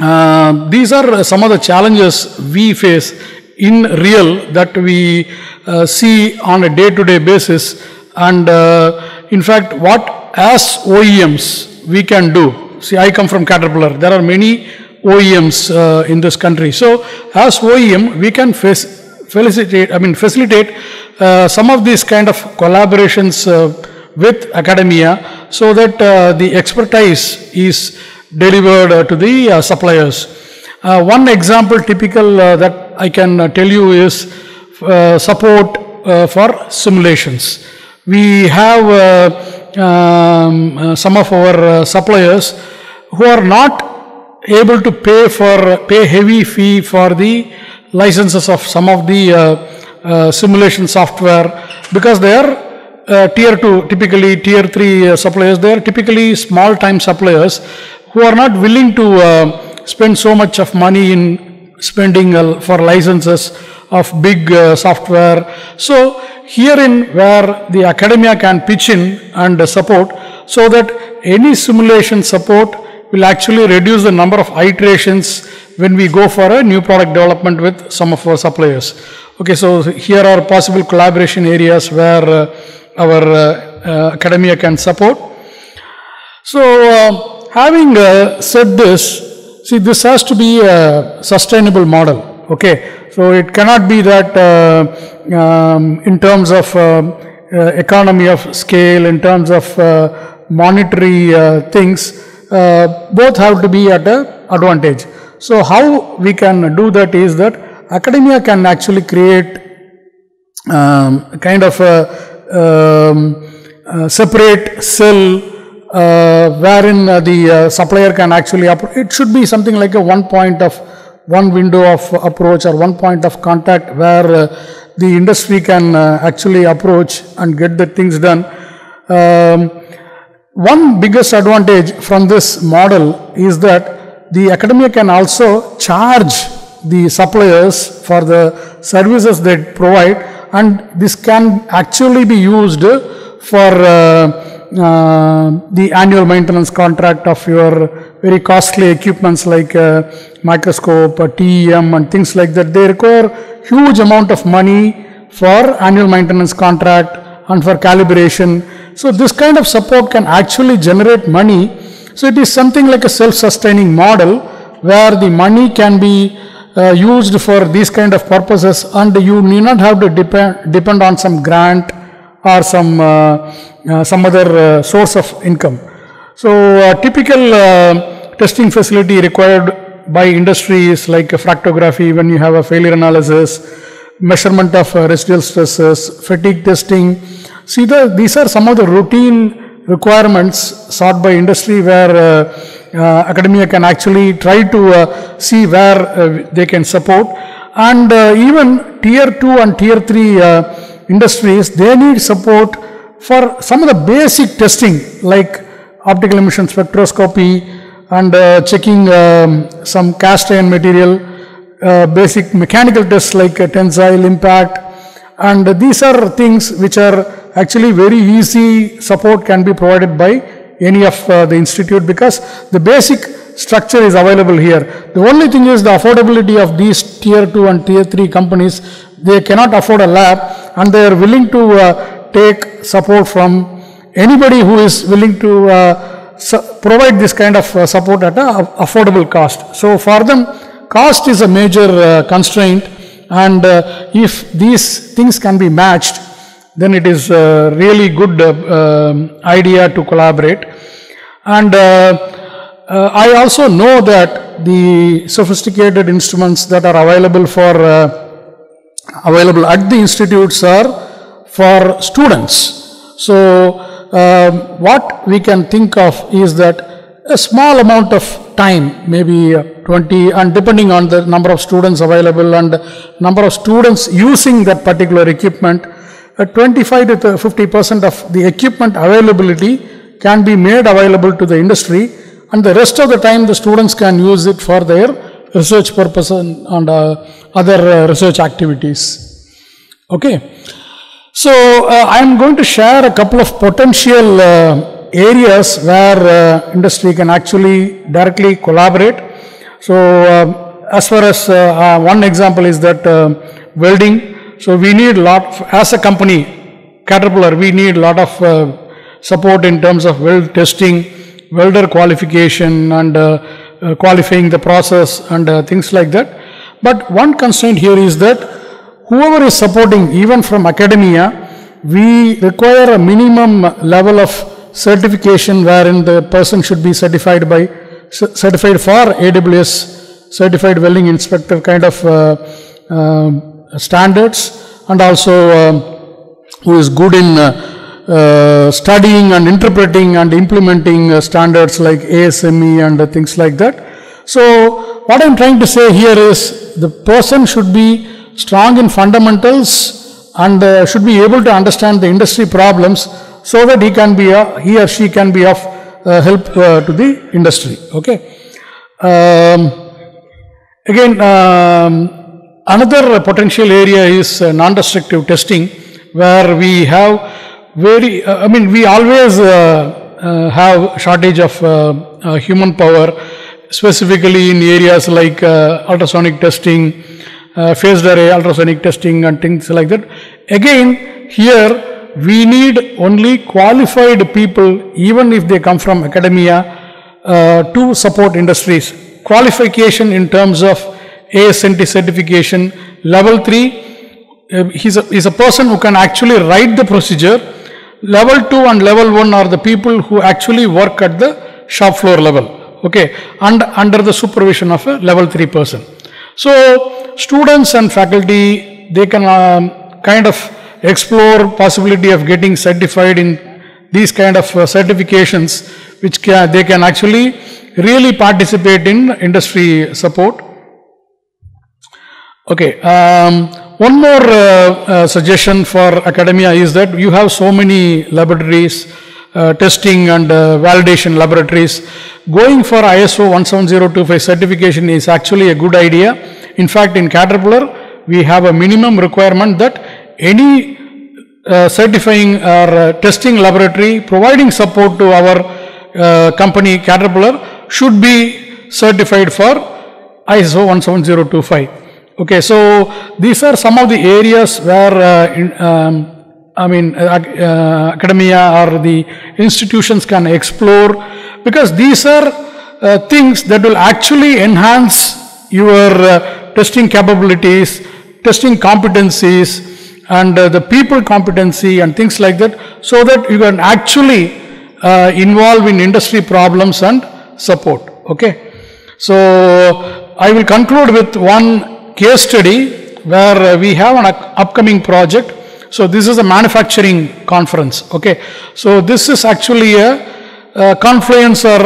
uh, these are some of the challenges we face in real that we uh, see on a day-to-day basis and uh, in fact what as OEMs we can do. See I come from Caterpillar, there are many OEMs uh, in this country. So as OEM we can facilitate, I mean facilitate uh, some of these kind of collaborations uh, with academia so that uh, the expertise is delivered to the suppliers. Uh, one example typical uh, that I can uh, tell you is uh, support uh, for simulations. We have uh, um, uh, some of our uh, suppliers who are not able to pay for pay heavy fee for the licenses of some of the simulation software because they are tier 2 typically tier 3 uh, suppliers they are typically small time suppliers who are not willing to spend so much of money in spending uh, for licenses of big uh, software so herein where the academia can pitch in and uh, support so that any simulation support will actually reduce the number of iterations when we go for a new product development with some of our suppliers. Okay, so here are possible collaboration areas where uh, our uh, uh, academia can support. So, having said this, see, this has to be a sustainable model. Okay, so it cannot be that uh, um, in terms of um, uh, economy of scale, in terms of uh, monetary uh, things, uh, both have to be at a advantage. So how we can do that is that academia can actually create um, kind of a, um, a separate cell uh, wherein uh, the uh, supplier can actually, it should be something like a one point of, one window of approach or one point of contact where uh, the industry can uh, actually approach and get the things done. Um, one biggest advantage from this model is that the academia can also charge the suppliers for the services they provide and this can actually be used for uh, the annual maintenance contract of your very costly equipments like uh, microscope, uh, TEM and things like that. They require huge amount of money for annual maintenance contract and for calibration. So this kind of support can actually generate money. So it is something like a self-sustaining model where the money can be uh, used for these kind of purposes and you need not have to depend, depend on some grant or some, uh, uh, some other uh, source of income. So typical testing facility required by industry is like fractography when you have a failure analysis, measurement of residual stresses, fatigue testing. See, the, these are some of the routine requirements sought by industry where uh, uh, academia can actually try to uh, see where they can support. And even tier 2 and tier 3 uh, industries, they need support for some of the basic testing like optical emission spectroscopy, and uh, checking um, some cast iron material, uh, basic mechanical tests like tensile, impact, and these are things which are actually very easy support can be provided by any of uh, the institute because the basic structure is available here. The only thing is the affordability of these tier 2 and tier 3 companies, they cannot afford a lab and they are willing to uh, take support from anybody who is willing to uh, provide this kind of uh, support at a affordable cost. So for them, cost is a major uh, constraint and uh, if these things can be matched, then it is a really good uh, um, idea to collaborate. And I also know that the sophisticated instruments that are available for available at the institutes are for students. So um, what we can think of is that a small amount of time, maybe uh, 20, and depending on the number of students available and number of students using that particular equipment, uh, 25 to 50 percent of the equipment availability can be made available to the industry, and the rest of the time the students can use it for their research purpose and, and uh, other uh, research activities. Okay. So uh, I am going to share a couple of potential uh, areas where uh, industry can actually directly collaborate. So as far as one example is that welding. So we need a lot as a company, Caterpillar, we need a lot of support in terms of weld testing, welder qualification, and uh, uh, qualifying the process and uh, things like that. But one constraint here is that whoever is supporting, even from academia, we require a minimum level of certification wherein the person should be certified by certified for AWS certified welding inspector kind of uh, um, standards and also um, who is good in uh, studying and interpreting and implementing uh, standards like ASME and uh, things like that. So, what I am trying to say here is the person should be strong in fundamentals and uh, should be able to understand the industry problems so that he can be he or she can be of uh, help uh, to the industry. Okay. Um, again, um, another potential area is non-destructive testing, where we have very. Uh, I mean, we always uh, uh, have shortage of human power, specifically in areas like ultrasonic testing, phased array ultrasonic testing, and things like that. Again, here we need only qualified people, even if they come from academia, uh, to support industries. Qualification in terms of ASNT certification, level 3, uh, he's, a, he's a person who can actually write the procedure. Level 2 and level 1 are the people who actually work at the shop floor level, okay, and under the supervision of a level 3 person. So, students and faculty, they can um, kind of explore possibility of getting certified in these kind of uh, certifications which can, they can actually really participate in industry support. Okay, um, one more uh, uh, suggestion for academia is that you have so many laboratories, uh, testing and uh, validation laboratories. Going for ISO 17025 certification is actually a good idea. In fact, in Caterpillar, we have a minimum requirement that any uh, certifying or uh, testing laboratory providing support to our company Caterpillar should be certified for ISO 17025. Okay, so these are some of the areas where uh, in, um, I mean uh, uh, academia or the institutions can explore because these are uh, things that will actually enhance your uh, testing capabilities, testing competencies, and uh, the people competency and things like that, so that you can actually involve in industry problems and support. Okay, so I will conclude with one case study where uh, we have an up- upcoming project. So this is a manufacturing conference. Okay, so this is actually a, a confluence or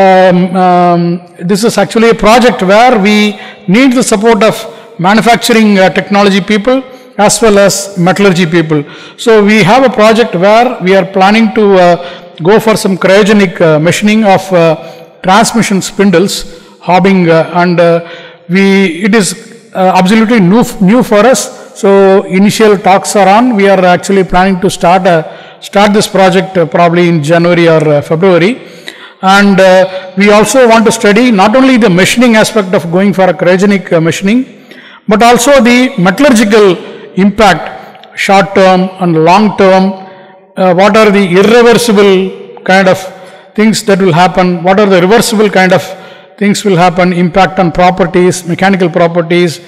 um, um, this is actually a project where we need the support of manufacturing uh, technology people as well as metallurgy people. So we have a project where we are planning to uh, go for some cryogenic uh, machining of uh, transmission spindles, hobbing, uh, and we it is uh, absolutely new new for us. So initial talks are on. We are actually planning to start uh, start this project uh, probably in January or uh, February. And uh, we also want to study not only the machining aspect of going for a cryogenic machining, but also the metallurgical impact, short term and long term. What are the irreversible kind of things that will happen? What are the reversible kind of things will happen? Impact on properties, mechanical properties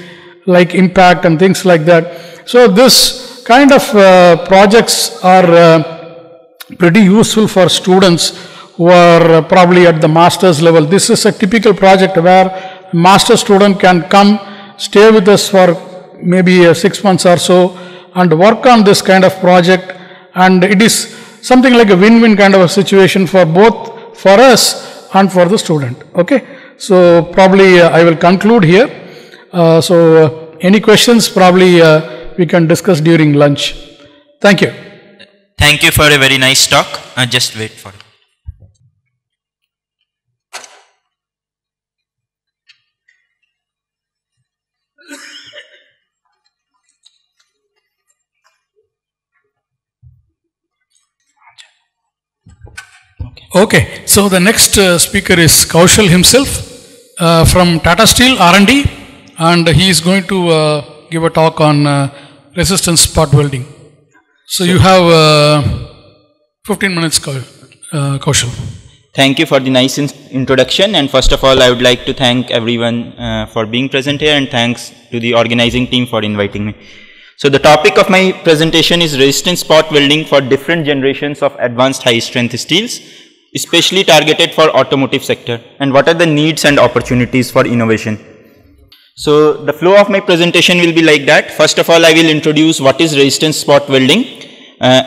like impact and things like that. So this kind of uh, projects are uh, pretty useful for students who are probably at the master's level. This is a typical project where master student can come, stay with us for maybe uh, six months or so and work on this kind of project and it is something like a win-win kind of a situation for both for us and for the student. Okay. So probably uh, I will conclude here. Uh, so uh, any questions probably uh, we can discuss during lunch. Thank you. Thank you for a very nice talk. Uh, just wait for it. Okay, so the next uh, speaker is Kaushal himself uh, from Tata Steel R&D and he is going to uh, give a talk on uh, resistance spot welding. So, you have uh, 15 minutes, Kau- uh, Kaushal. Thank you for the nice in- introduction. And first of all, I would like to thank everyone uh, for being present here and thanks to the organizing team for inviting me. So the topic of my presentation is resistance spot welding for different generations of advanced high strength steels, especially targeted for automotive sector and what are the needs and opportunities for innovation. So the flow of my presentation will be like that. First of all, I will introduce what is resistance spot welding. Uh,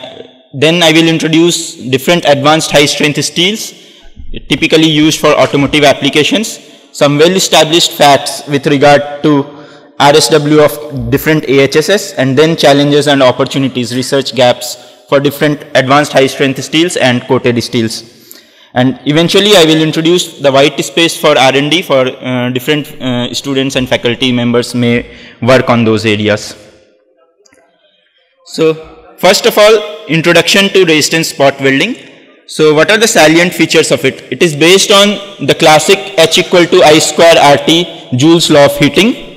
then I will introduce different advanced high strength steels typically used for automotive applications. Some well established facts with regard to RSW of different AHSS and then challenges and opportunities, research gaps for different advanced high strength steels and coated steels. And eventually I will introduce the white space for R&D for uh, different uh, students and faculty members may work on those areas. So first of all, introduction to resistance spot welding. So what are the salient features of it? It is based on the classic H equal to I square RT Joule's law of heating.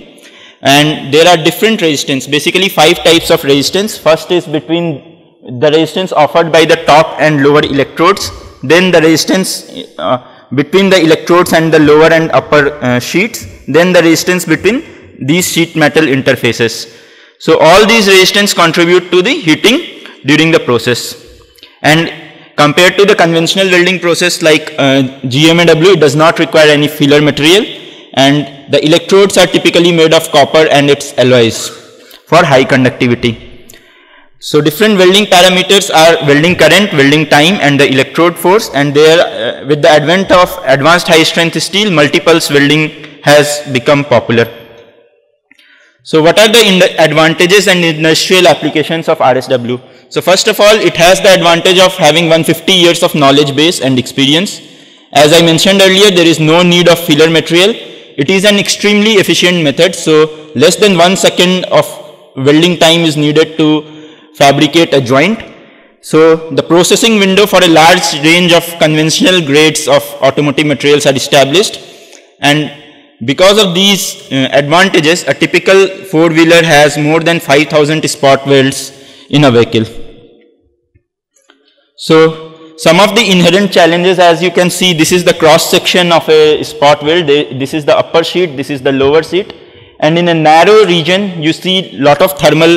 And there are different resistance, basically five types of resistance. First is between the resistance offered by the top and lower electrodes. Then the resistance uh, between the electrodes and the lower and upper uh, sheets. Then the resistance between these sheet metal interfaces. So all these resistance contribute to the heating during the process. And compared to the conventional welding process like uh, GMAW, it does not require any filler material and the electrodes are typically made of copper and its alloys for high conductivity. So different welding parameters are welding current, welding time and the electrode force and there uh, with the advent of advanced high strength steel, multipulse welding has become popular. So what are the advantages and industrial applications of RSW? So first of all, it has the advantage of having 150 years of knowledge base and experience. As I mentioned earlier, there is no need of filler material. It is an extremely efficient method. So less than one second of welding time is needed to fabricate a joint. So the processing window for a large range of conventional grades of automotive materials are established and because of these uh, advantages, a typical four-wheeler has more than 5000 spot welds in a vehicle. So, some of the inherent challenges as you can see, this is the cross section of a spot weld, this is the upper sheet, this is the lower sheet and in a narrow region you see lot of thermal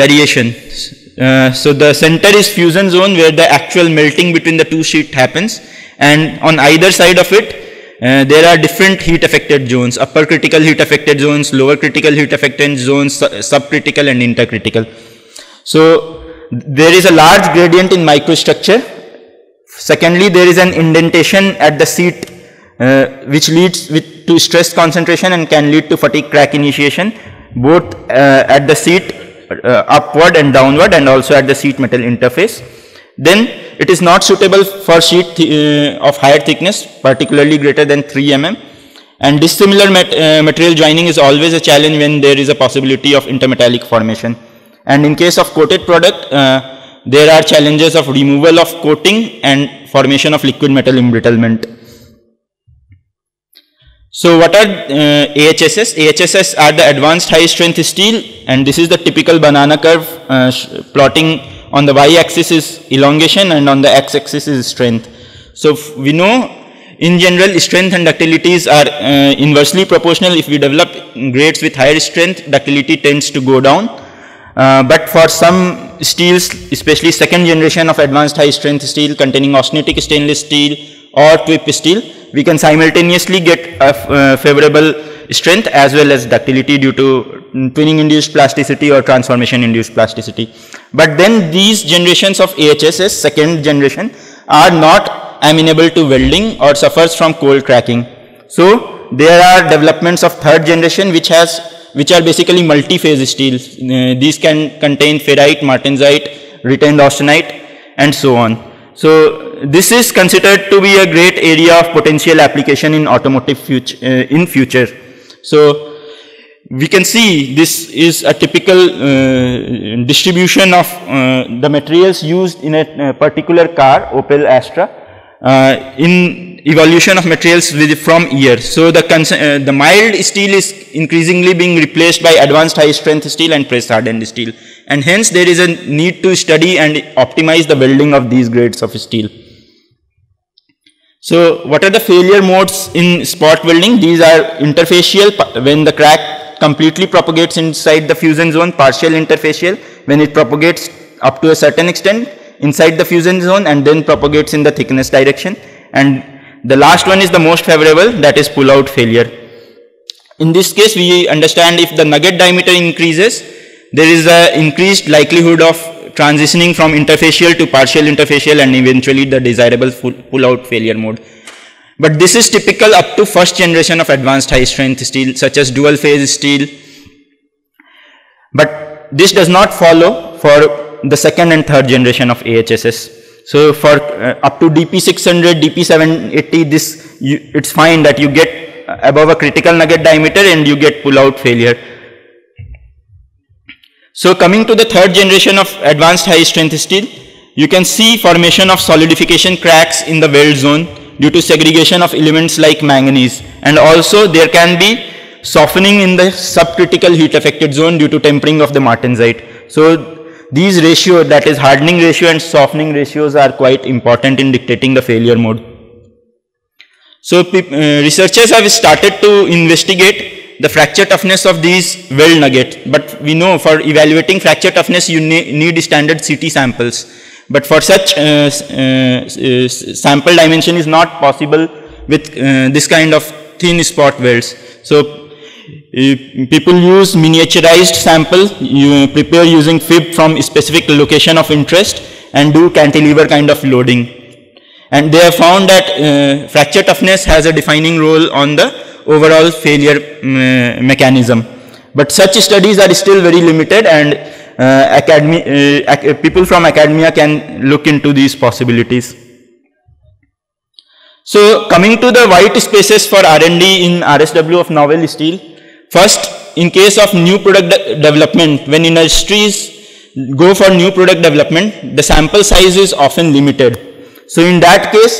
variation. Uh, so, the center is fusion zone where the actual melting between the two sheet happens and on either side of it uh, there are different heat affected zones, upper critical heat affected zones, lower critical heat affected zones, su subcritical and intercritical. So, there is a large gradient in microstructure. Secondly, there is an indentation at the seat uh, which leads with, to stress concentration and can lead to fatigue crack initiation both uh, at the seat uh, upward and downward and also at the sheet metal interface. Then it is not suitable for sheet uh, of higher thickness, particularly greater than 3 mm. And dissimilar mat uh, material joining is always a challenge when there is a possibility of intermetallic formation. And in case of coated product, uh, there are challenges of removal of coating and formation of liquid metal embrittlement. So what are uh, AHSS? AHSS are the advanced high strength steel and this is the typical banana curve uh, plotting on the y-axis is elongation and on the x-axis is strength. So we know in general strength and ductilities are uh, inversely proportional. If we develop grades with higher strength, ductility tends to go down. Uh, but for some steels, especially second generation of advanced high strength steel containing austenitic stainless steel or TWIP steel, we can simultaneously get a uh, favorable strength as well as ductility due to twinning induced plasticity or transformation induced plasticity. But then these generations of AHSS, second generation, are not amenable to welding or suffers from cold cracking. So there are developments of third generation which has which are basically multi-phase steels. Uh, these can contain ferrite, martensite, retained austenite and so on. So this is considered to be a great area of potential application in automotive future, uh, in future. So we can see this is a typical uh, distribution of uh, the materials used in a, a particular car, Opel Astra, uh, in evolution of materials with, from year. So the, uh, the mild steel is increasingly being replaced by advanced high strength steel and press hardened steel. And hence there is a need to study and optimize the welding of these grades of steel. So what are the failure modes in spot welding? These are interfacial when the crack completely propagates inside the fusion zone, partial interfacial when it propagates up to a certain extent inside the fusion zone and then propagates in the thickness direction and the last one is the most favorable, that is pull-out failure. In this case, we understand if the nugget diameter increases, there is a increased likelihood of transitioning from interfacial to partial interfacial and eventually the desirable pull-out failure mode. But this is typical up to first generation of advanced high strength steel such as dual phase steel. But this does not follow for the second and third generation of AHSS. So for uh, up to DP600, DP780, this you, it's fine that you get above a critical nugget diameter and you get pull out failure. So coming to the third generation of advanced high strength steel, you can see formation of solidification cracks in the weld zone due to segregation of elements like manganese and also there can be softening in the subcritical heat affected zone due to tempering of the martensite. So these ratios, that is hardening ratio and softening ratios are quite important in dictating the failure mode. So uh, researchers have started to investigate the fracture toughness of these weld nugget. But we know for evaluating fracture toughness you ne need standard CT samples. But for such uh, uh, sample dimension is not possible with uh, this kind of thin spot welds. So people use miniaturized sample, you prepare using FIB from specific location of interest and do cantilever kind of loading. And they have found that uh, fracture toughness has a defining role on the overall failure um, mechanism. But such studies are still very limited and uh, uh, people from academia can look into these possibilities. So coming to the white spaces for R&D in RSW of novel steel, First, in case of new product de development, when industries go for new product development, the sample size is often limited. So in that case,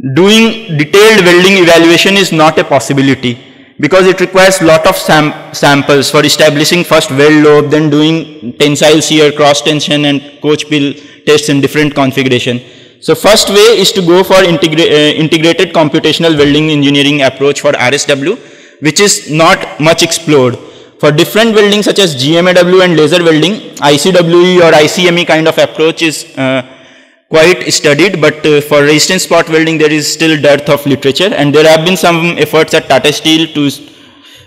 doing detailed welding evaluation is not a possibility because it requires lot of sam samples for establishing first weld lobe, then doing tensile shear, cross tension and coach peel tests in different configuration. So first way is to go for integra uh, integrated computational welding engineering approach for RSW which is not much explored. For different welding such as GMAW and laser welding, ICWE or ICME kind of approach is uh, quite studied, but uh, for resistance spot welding there is still dearth of literature and there have been some efforts at Tata Steel to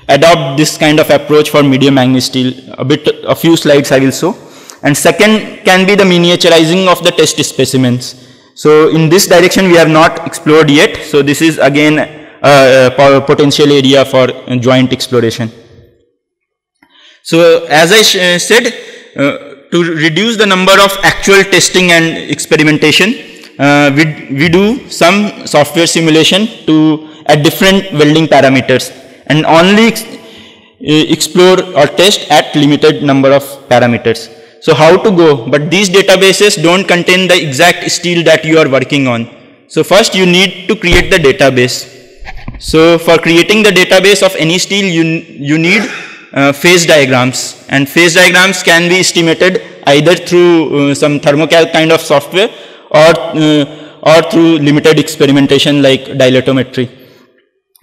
adopt this kind of approach for medium manganese steel. A bit, a few slides I will show. And second can be the miniaturizing of the test specimens. So in this direction we have not explored yet. So this is again uh, potential area for joint exploration. So as I uh, said, uh, to reduce the number of actual testing and experimentation, uh, we, we do some software simulation to at different welding parameters and only ex explore or test at limited number of parameters. So how to go? But these databases don't contain the exact steel that you are working on. So first you need to create the database. So for creating the database of any steel, you, you need uh, phase diagrams and phase diagrams can be estimated either through uh, some Thermo-Calc kind of software or, uh, or through limited experimentation like dilatometry.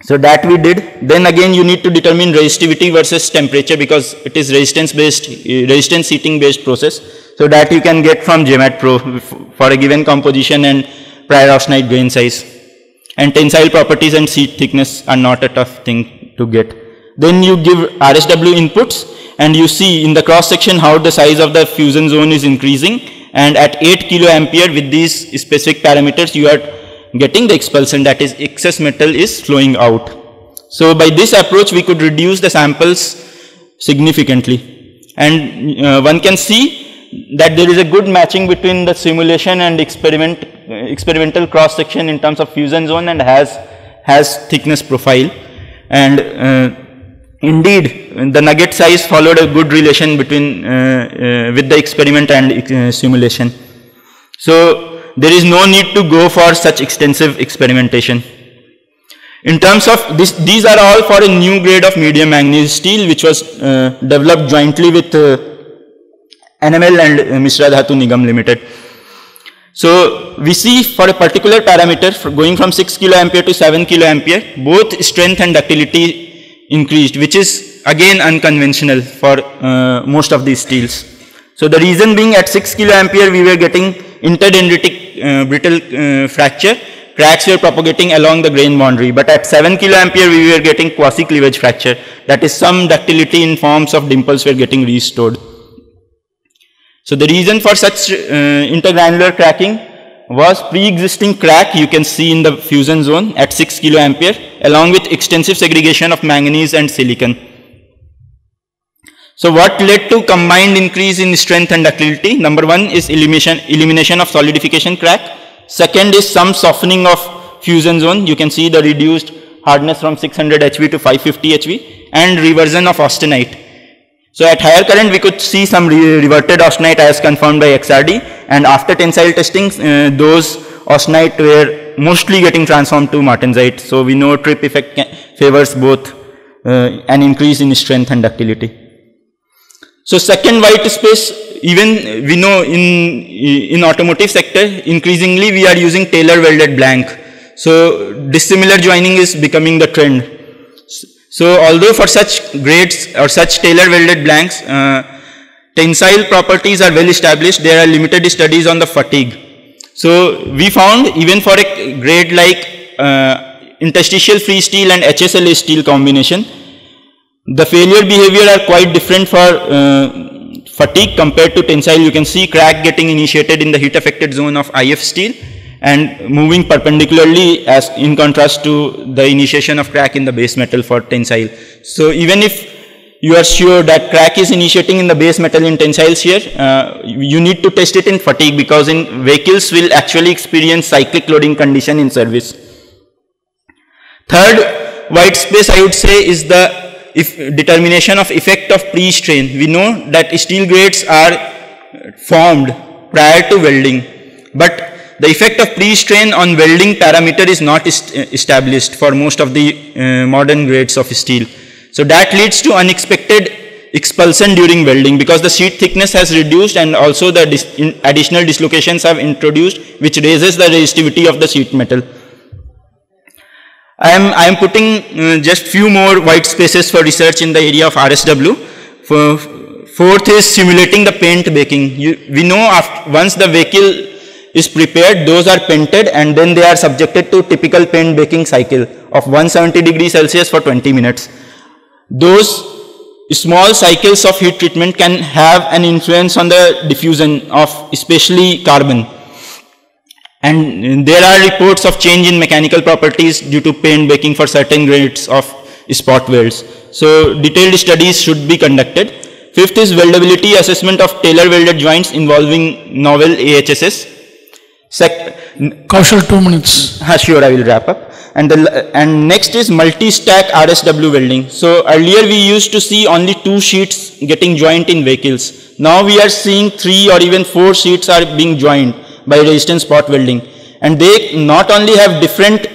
So that we did. Then again you need to determine resistivity versus temperature because it is resistance based, resistance heating based process. So that you can get from JMatPro for a given composition and prior austenite grain size. And tensile properties and sheet thickness are not a tough thing to get. Then you give RSW inputs and you see in the cross section how the size of the fusion zone is increasing and at 8 kilo ampere with these specific parameters you are getting the expulsion that is excess metal is flowing out. So by this approach we could reduce the samples significantly and uh, one can see that there is a good matching between the simulation and experiment uh, experimental cross section in terms of fusion zone and has has thickness profile and uh, Indeed, the nugget size followed a good relation between uh, uh, with the experiment and uh, simulation. So there is no need to go for such extensive experimentation. In terms of this, these are all for a new grade of medium manganese steel which was uh, developed jointly with uh, NML and uh, Mishra Dhatu Nigam Limited. So we see for a particular parameter going from 6 kilo ampere to 7 kilo ampere, both strength and ductility increased, which is again unconventional for uh, most of these steels. So the reason being at 6 kilo ampere we were getting interdendritic uh, brittle uh, fracture, cracks were propagating along the grain boundary, but at 7 kilo ampere we were getting quasi cleavage fracture, that is some ductility in forms of dimples were getting restored. So the reason for such uh, intergranular cracking was pre-existing crack you can see in the fusion zone at 6 kilo ampere along with extensive segregation of manganese and silicon. So what led to combined increase in strength and ductility? Number one is elimination, elimination of solidification crack. Second is some softening of fusion zone. You can see the reduced hardness from 600 HV to 550 HV and reversion of austenite. So at higher current we could see some re reverted austenite as confirmed by XRD and after tensile testing uh, those austenite were mostly getting transformed to martensite. So we know trip effect favors both uh, an increase in strength and ductility. So second white space even we know in in automotive sector increasingly we are using Tailor welded blank. So dissimilar joining is becoming the trend. So although for such grades or such Tailor welded blanks, uh, tensile properties are well established, there are limited studies on the fatigue. So we found even for a grade like uh, interstitial free steel and HSLA steel combination, the failure behavior are quite different for uh, fatigue compared to tensile. You can see crack getting initiated in the heat affected zone of IF steel and moving perpendicularly as in contrast to the initiation of crack in the base metal for tensile. So even if you are sure that crack is initiating in the base metal in tensile shear, uh, you need to test it in fatigue because in vehicles will actually experience cyclic loading condition in service. Third white space I would say is the if determination of effect of pre-strain. We know that steel grades are formed prior to welding, but the effect of pre-strain on welding parameter is not est established for most of the uh, modern grades of steel. So that leads to unexpected expulsion during welding because the sheet thickness has reduced and also the dis additional dislocations have introduced which raises the resistivity of the sheet metal. I am, I am putting uh, just few more white spaces for research in the area of RSW. For, fourth is simulating the paint baking. You, we know once the vehicle is prepared, those are painted and then they are subjected to typical paint baking cycle of 170 degrees Celsius for 20 minutes. Those small cycles of heat treatment can have an influence on the diffusion of especially carbon. And there are reports of change in mechanical properties due to paint baking for certain grades of spot welds. So detailed studies should be conducted. Fifth is weldability assessment of tailor welded joints involving novel AHSS. Sec- Kaushal, two minutes. Uh, sure, I will wrap up. And, the, and next is multi-stack RSW welding. So earlier we used to see only two sheets getting joined in vehicles. Now we are seeing three or even four sheets are being joined by resistance spot welding. And they not only have different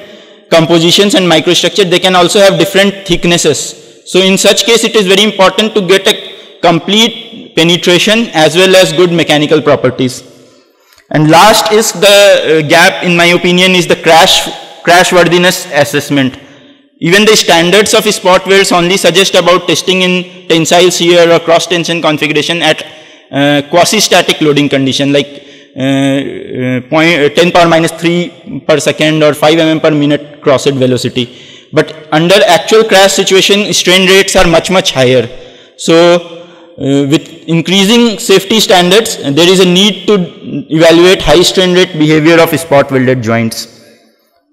compositions and microstructure, they can also have different thicknesses. So in such case, it is very important to get a complete penetration as well as good mechanical properties. And last is the uh, gap, in my opinion, is the crash crashworthiness assessment. Even the standards of spot welds only suggest about testing in tensile shear or cross tension configuration at uh, quasi-static loading condition like uh, uh, point, uh, 10 power minus 3 per second or 5 mm per minute crossed velocity. But under actual crash situation, strain rates are much, much higher. So, uh, with increasing safety standards, there is a need to evaluate high strain rate behavior of spot welded joints.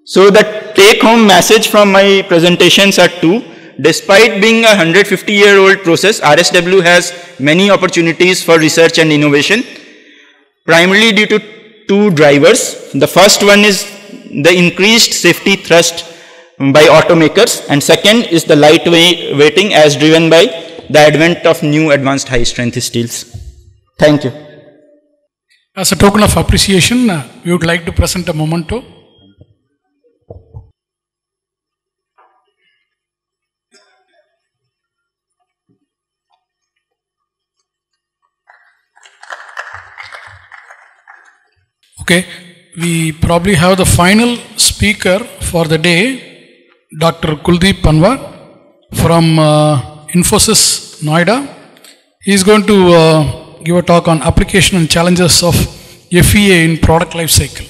So the take home message from my presentations are two. Despite being a 150 year old process, RSW has many opportunities for research and innovation, primarily due to two drivers. The first one is the increased safety thrust by automakers and second is the lightweighting as driven by the advent of new advanced high strength steels. Thank you. As a token of appreciation, uh, we would like to present a memento. Okay, we probably have the final speaker for the day, Dr. Kuldeep Panwar from uh, Infosys Noida. He is going to uh, give a talk on application and challenges of FEA in product life cycle.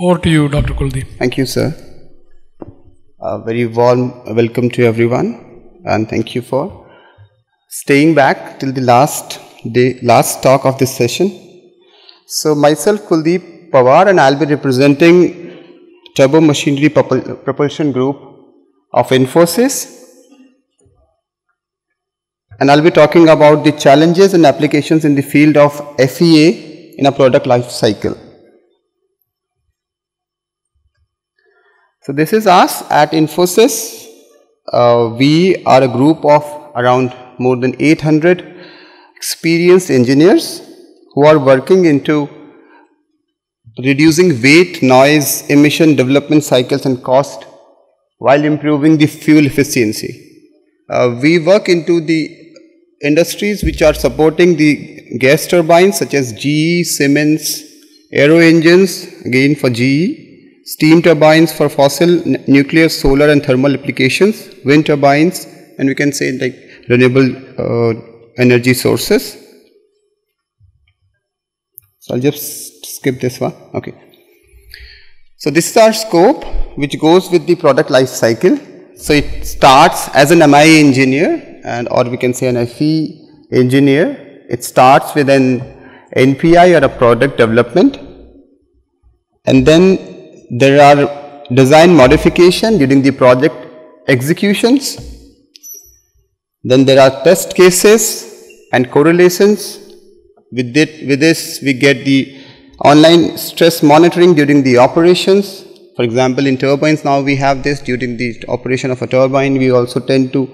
Over to you, Dr. Kuldeep. Thank you, sir. A very warm welcome to everyone, and thank you for staying back till the last day, last talk of this session. So, myself, Kuldeep Pawar, and I'll be representing Turbo Machinery Propul- Propulsion Group of Infosys and I'll be talking about the challenges and applications in the field of FEA in a product life cycle. So this is us at Infosys. Uh, we are a group of around more than 800 experienced engineers who are working into reducing weight, noise, emission, development cycles and cost while improving the fuel efficiency. Uh, we work into the industries which are supporting the gas turbines such as GE, Siemens, aero engines again for GE, steam turbines for fossil, nuclear, solar and thermal applications, wind turbines and we can say like renewable uh, energy sources. So I'll just skip this one. Okay. So this is our scope which goes with the product life cycle. So it starts as an MI engineer and or we can say an FE engineer. It starts with an NPI or a product development and then there are design modification during the project executions. Then there are test cases and correlations. With, it, with this we get the online stress monitoring during the operations. For example, in turbines now we have this during the operation of a turbine. We also tend to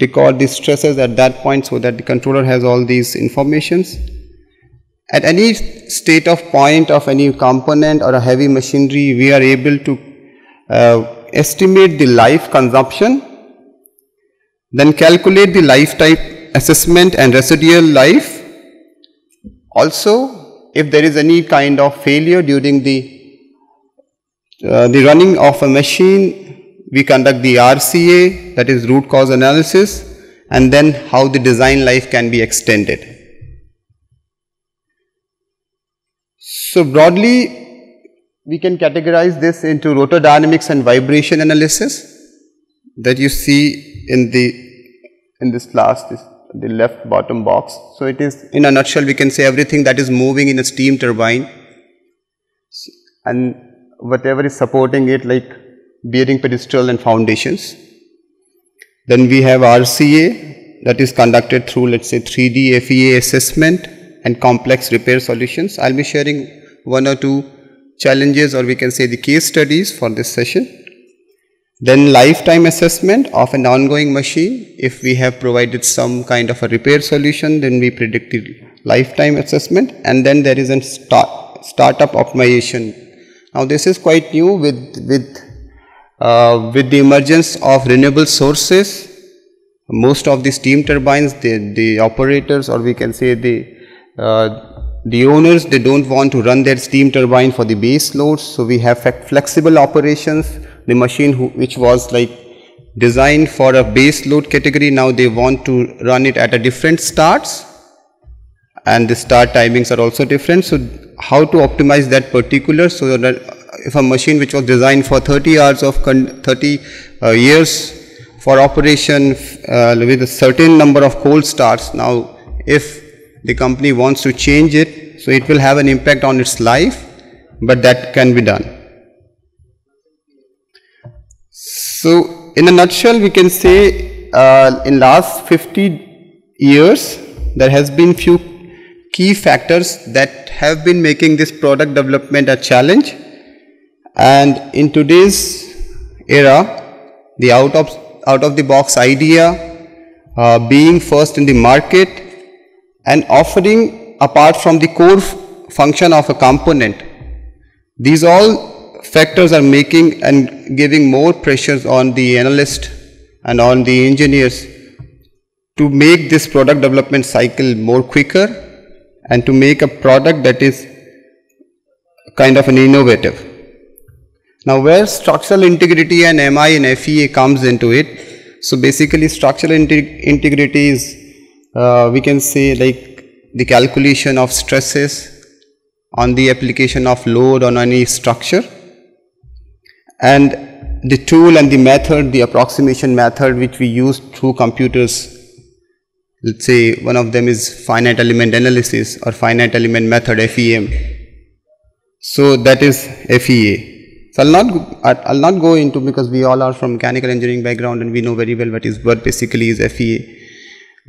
record the stresses at that point so that the controller has all these informations. At any state of point of any component or a heavy machinery, we are able to uh, estimate the life consumption, then calculate the lifetime assessment and residual life. Also, if there is any kind of failure during the uh, the running of a machine, we conduct the RCA, that is root cause analysis, and then how the design life can be extended. So broadly, we can categorize this into rotor dynamics and vibration analysis that you see in the in this class this, the left bottom box. So it is in a nutshell we can say everything that is moving in a steam turbine and whatever is supporting it like bearing pedestal and foundations. Then we have RCA that is conducted through let's say 3D FEA assessment and complex repair solutions. I'll be sharing one or two challenges or we can say the case studies for this session. Then lifetime assessment of an ongoing machine. If we have provided some kind of a repair solution, then we predict the lifetime assessment. And then there is a start, startup optimization. Now this is quite new with, with, uh, with the emergence of renewable sources. Most of the steam turbines, the, the operators or we can say the, uh, the owners, they don't want to run their steam turbine for the base loads. So we have flexible operations the machine who, which was like designed for a base load category now they want to run it at a different starts and the start timings are also different so how to optimize that particular so that if a machine which was designed for 30 hours of 30 uh, years for operation uh, with a certain number of cold starts now if the company wants to change it so it will have an impact on its life but that can be done So, in a nutshell, we can say uh, in last 50 years, there has been few key factors that have been making this product development a challenge. And in today's era, the out of out of the box idea, uh, being first in the market, and offering apart from the core function of a component, these all factors are making and giving more pressures on the analyst and on the engineers to make this product development cycle more quicker and to make a product that is kind of an innovative. Now where structural integrity and MI and FEA comes into it, so basically structural integrity is, uh, we can say like the calculation of stresses on the application of load on any structure and the tool and the method, the approximation method which we use through computers, let's say one of them is finite element analysis or finite element method FEM. So that is FEA. So I'll not I'll not go into because we all are from mechanical engineering background and we know very well what is what basically is FEA.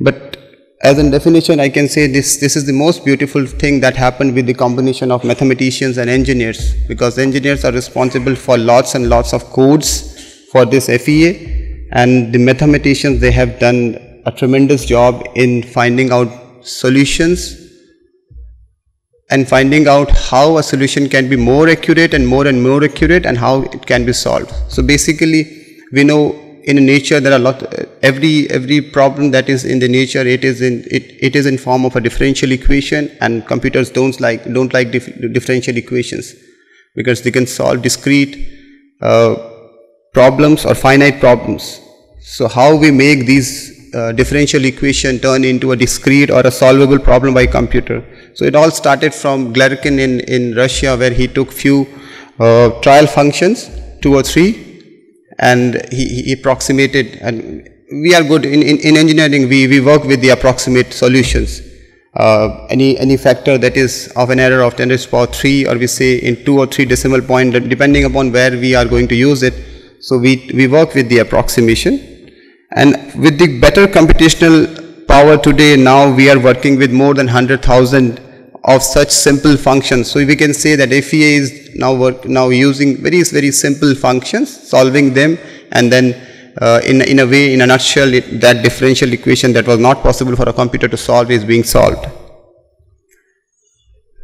But as a definition, I can say this, this is the most beautiful thing that happened with the combination of mathematicians and engineers because engineers are responsible for lots and lots of codes for this FEA and the mathematicians, they have done a tremendous job in finding out solutions and finding out how a solution can be more accurate and more and more accurate and how it can be solved. So basically, we know in nature there are lot every every problem that is in the nature it is in it, it is in form of a differential equation and computers don't like don't like dif differential equations because they can solve discrete uh, problems or finite problems so how we make these uh, differential equation turn into a discrete or a solvable problem by computer. So it all started from Galerkin in in Russia where he took few uh, trial functions two or three and he, he approximated and we are good in, in, in engineering we, we work with the approximate solutions. Uh, any any factor that is of an error of 10 to the power 3 or we say in 2 or 3 decimal point depending upon where we are going to use it. So we we work with the approximation and with the better computational power today now we are working with more than 100,000 of such simple functions. So we can say that FEA is now work, now using very very simple functions, solving them, and then uh, in in a way, in a nutshell, it, that differential equation that was not possible for a computer to solve is being solved.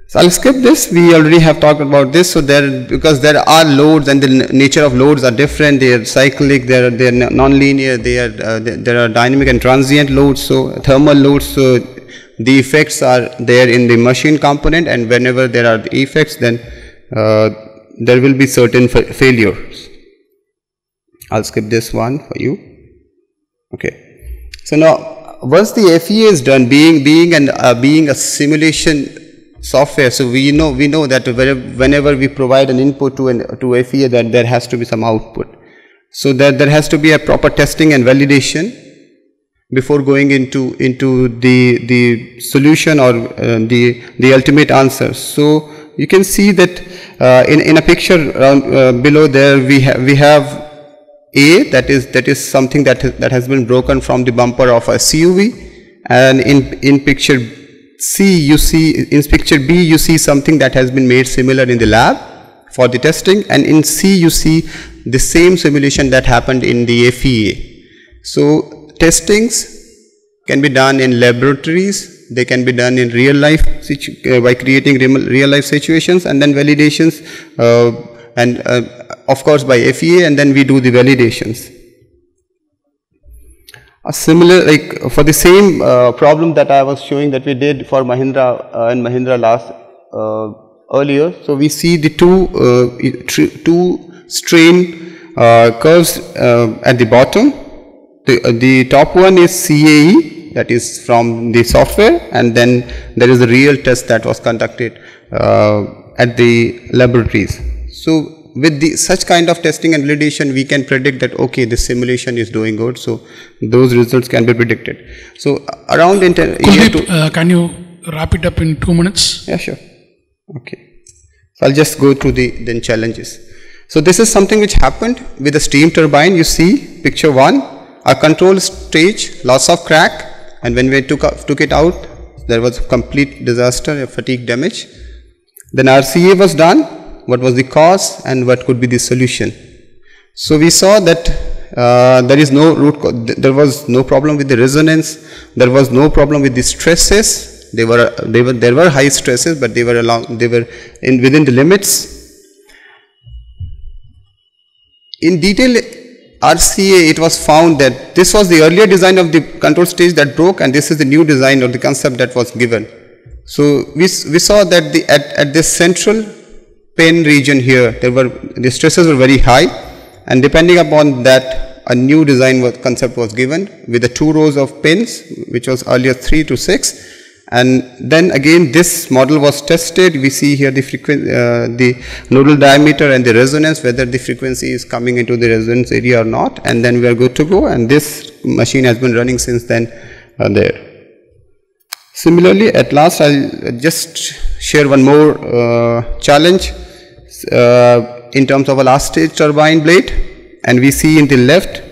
So I'll skip this. We already have talked about this. So there, because there are loads and the nature of loads are different. They are cyclic. They are they are non-linear. They are uh, there are dynamic and transient loads. So thermal loads. So the effects are there in the machine component and whenever there are the effects then uh, there will be certain fa failures. I'll skip this one for you. Okay. So now once the FEA is done being being and uh, being a simulation software. So we know we know that whenever we provide an input to an to FEA that there has to be some output. So that there has to be a proper testing and validation before going into into the the solution or uh, the the ultimate answer. So you can see that uh, in in a picture around, uh, below there we have we have A, that is that is something that that has been broken from the bumper of a CUV, and in in picture C you see in picture B you see something that has been made similar in the lab for the testing, and in C you see the same simulation that happened in the FEA. So testings can be done in laboratories, they can be done in real life uh, by creating real life situations and then validations uh, and uh, of course by FEA and then we do the validations. A similar, like for the same uh, problem that I was showing that we did for Mahindra uh, and Mahindra last uh, earlier. So we see the two two strain curves at the bottom. The, the top one is CAE that is from the software and then there is a real test that was conducted uh, at the laboratories. So with the such kind of testing and validation we can predict that okay this simulation is doing good so those results can be predicted. So around in Kuldeep, uh, can you wrap it up in two minutes? Yeah sure. Okay. So I'll just go through the then challenges. So this is something which happened with the steam turbine you see picture 1 a control stage loss of crack and when we took, took it out there was complete disaster a fatigue damage then RCA was done what was the cause and what could be the solution. So we saw that uh, there is no root there was no problem with the resonance there was no problem with the stresses. They were they were there were high stresses but they were along they were in within the limits. In detail RCA, it was found that this was the earlier design of the control stage that broke and this is the new design or the concept that was given. So we, we saw that the, at, at this central pin region here, there were the stresses were very high. And depending upon that a new design was, concept was given with the two rows of pins which was earlier 3 to 6 and then again this model was tested. We see here the frequency uh, the nodal diameter and the resonance whether the frequency is coming into the resonance area or not. And then we are good to go. And this machine has been running since then uh, there. Similarly at last i'll just share one more uh, challenge uh, in terms of a last stage turbine blade and we see in the left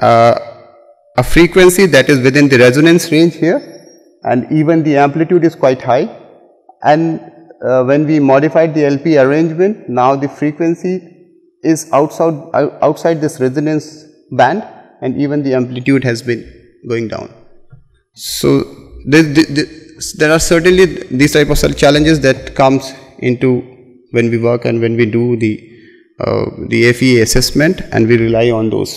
uh, a frequency that is within the resonance range here and even the amplitude is quite high and uh, when we modified the LP arrangement now the frequency is outside outside this resonance band and even the amplitude has been going down. So there are certainly these type of challenges that comes into when we work and when we do the uh, the FEA assessment and we rely on those.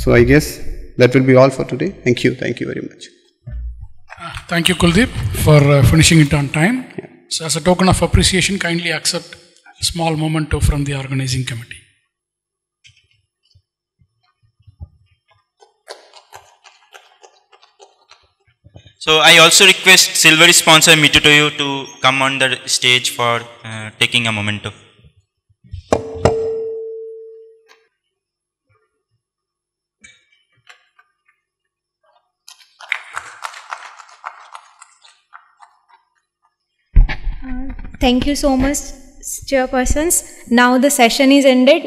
So I guess that will be all for today. Thank you. Thank you very much. Thank you, Kuldeep, for uh, finishing it on time. Yeah. So, as a token of appreciation, kindly accept a small memento from the organizing committee. So, I also request silver sponsor Mitutoyo to come on the stage for uh, taking a memento. Thank you so much, chairpersons. Now the session is ended.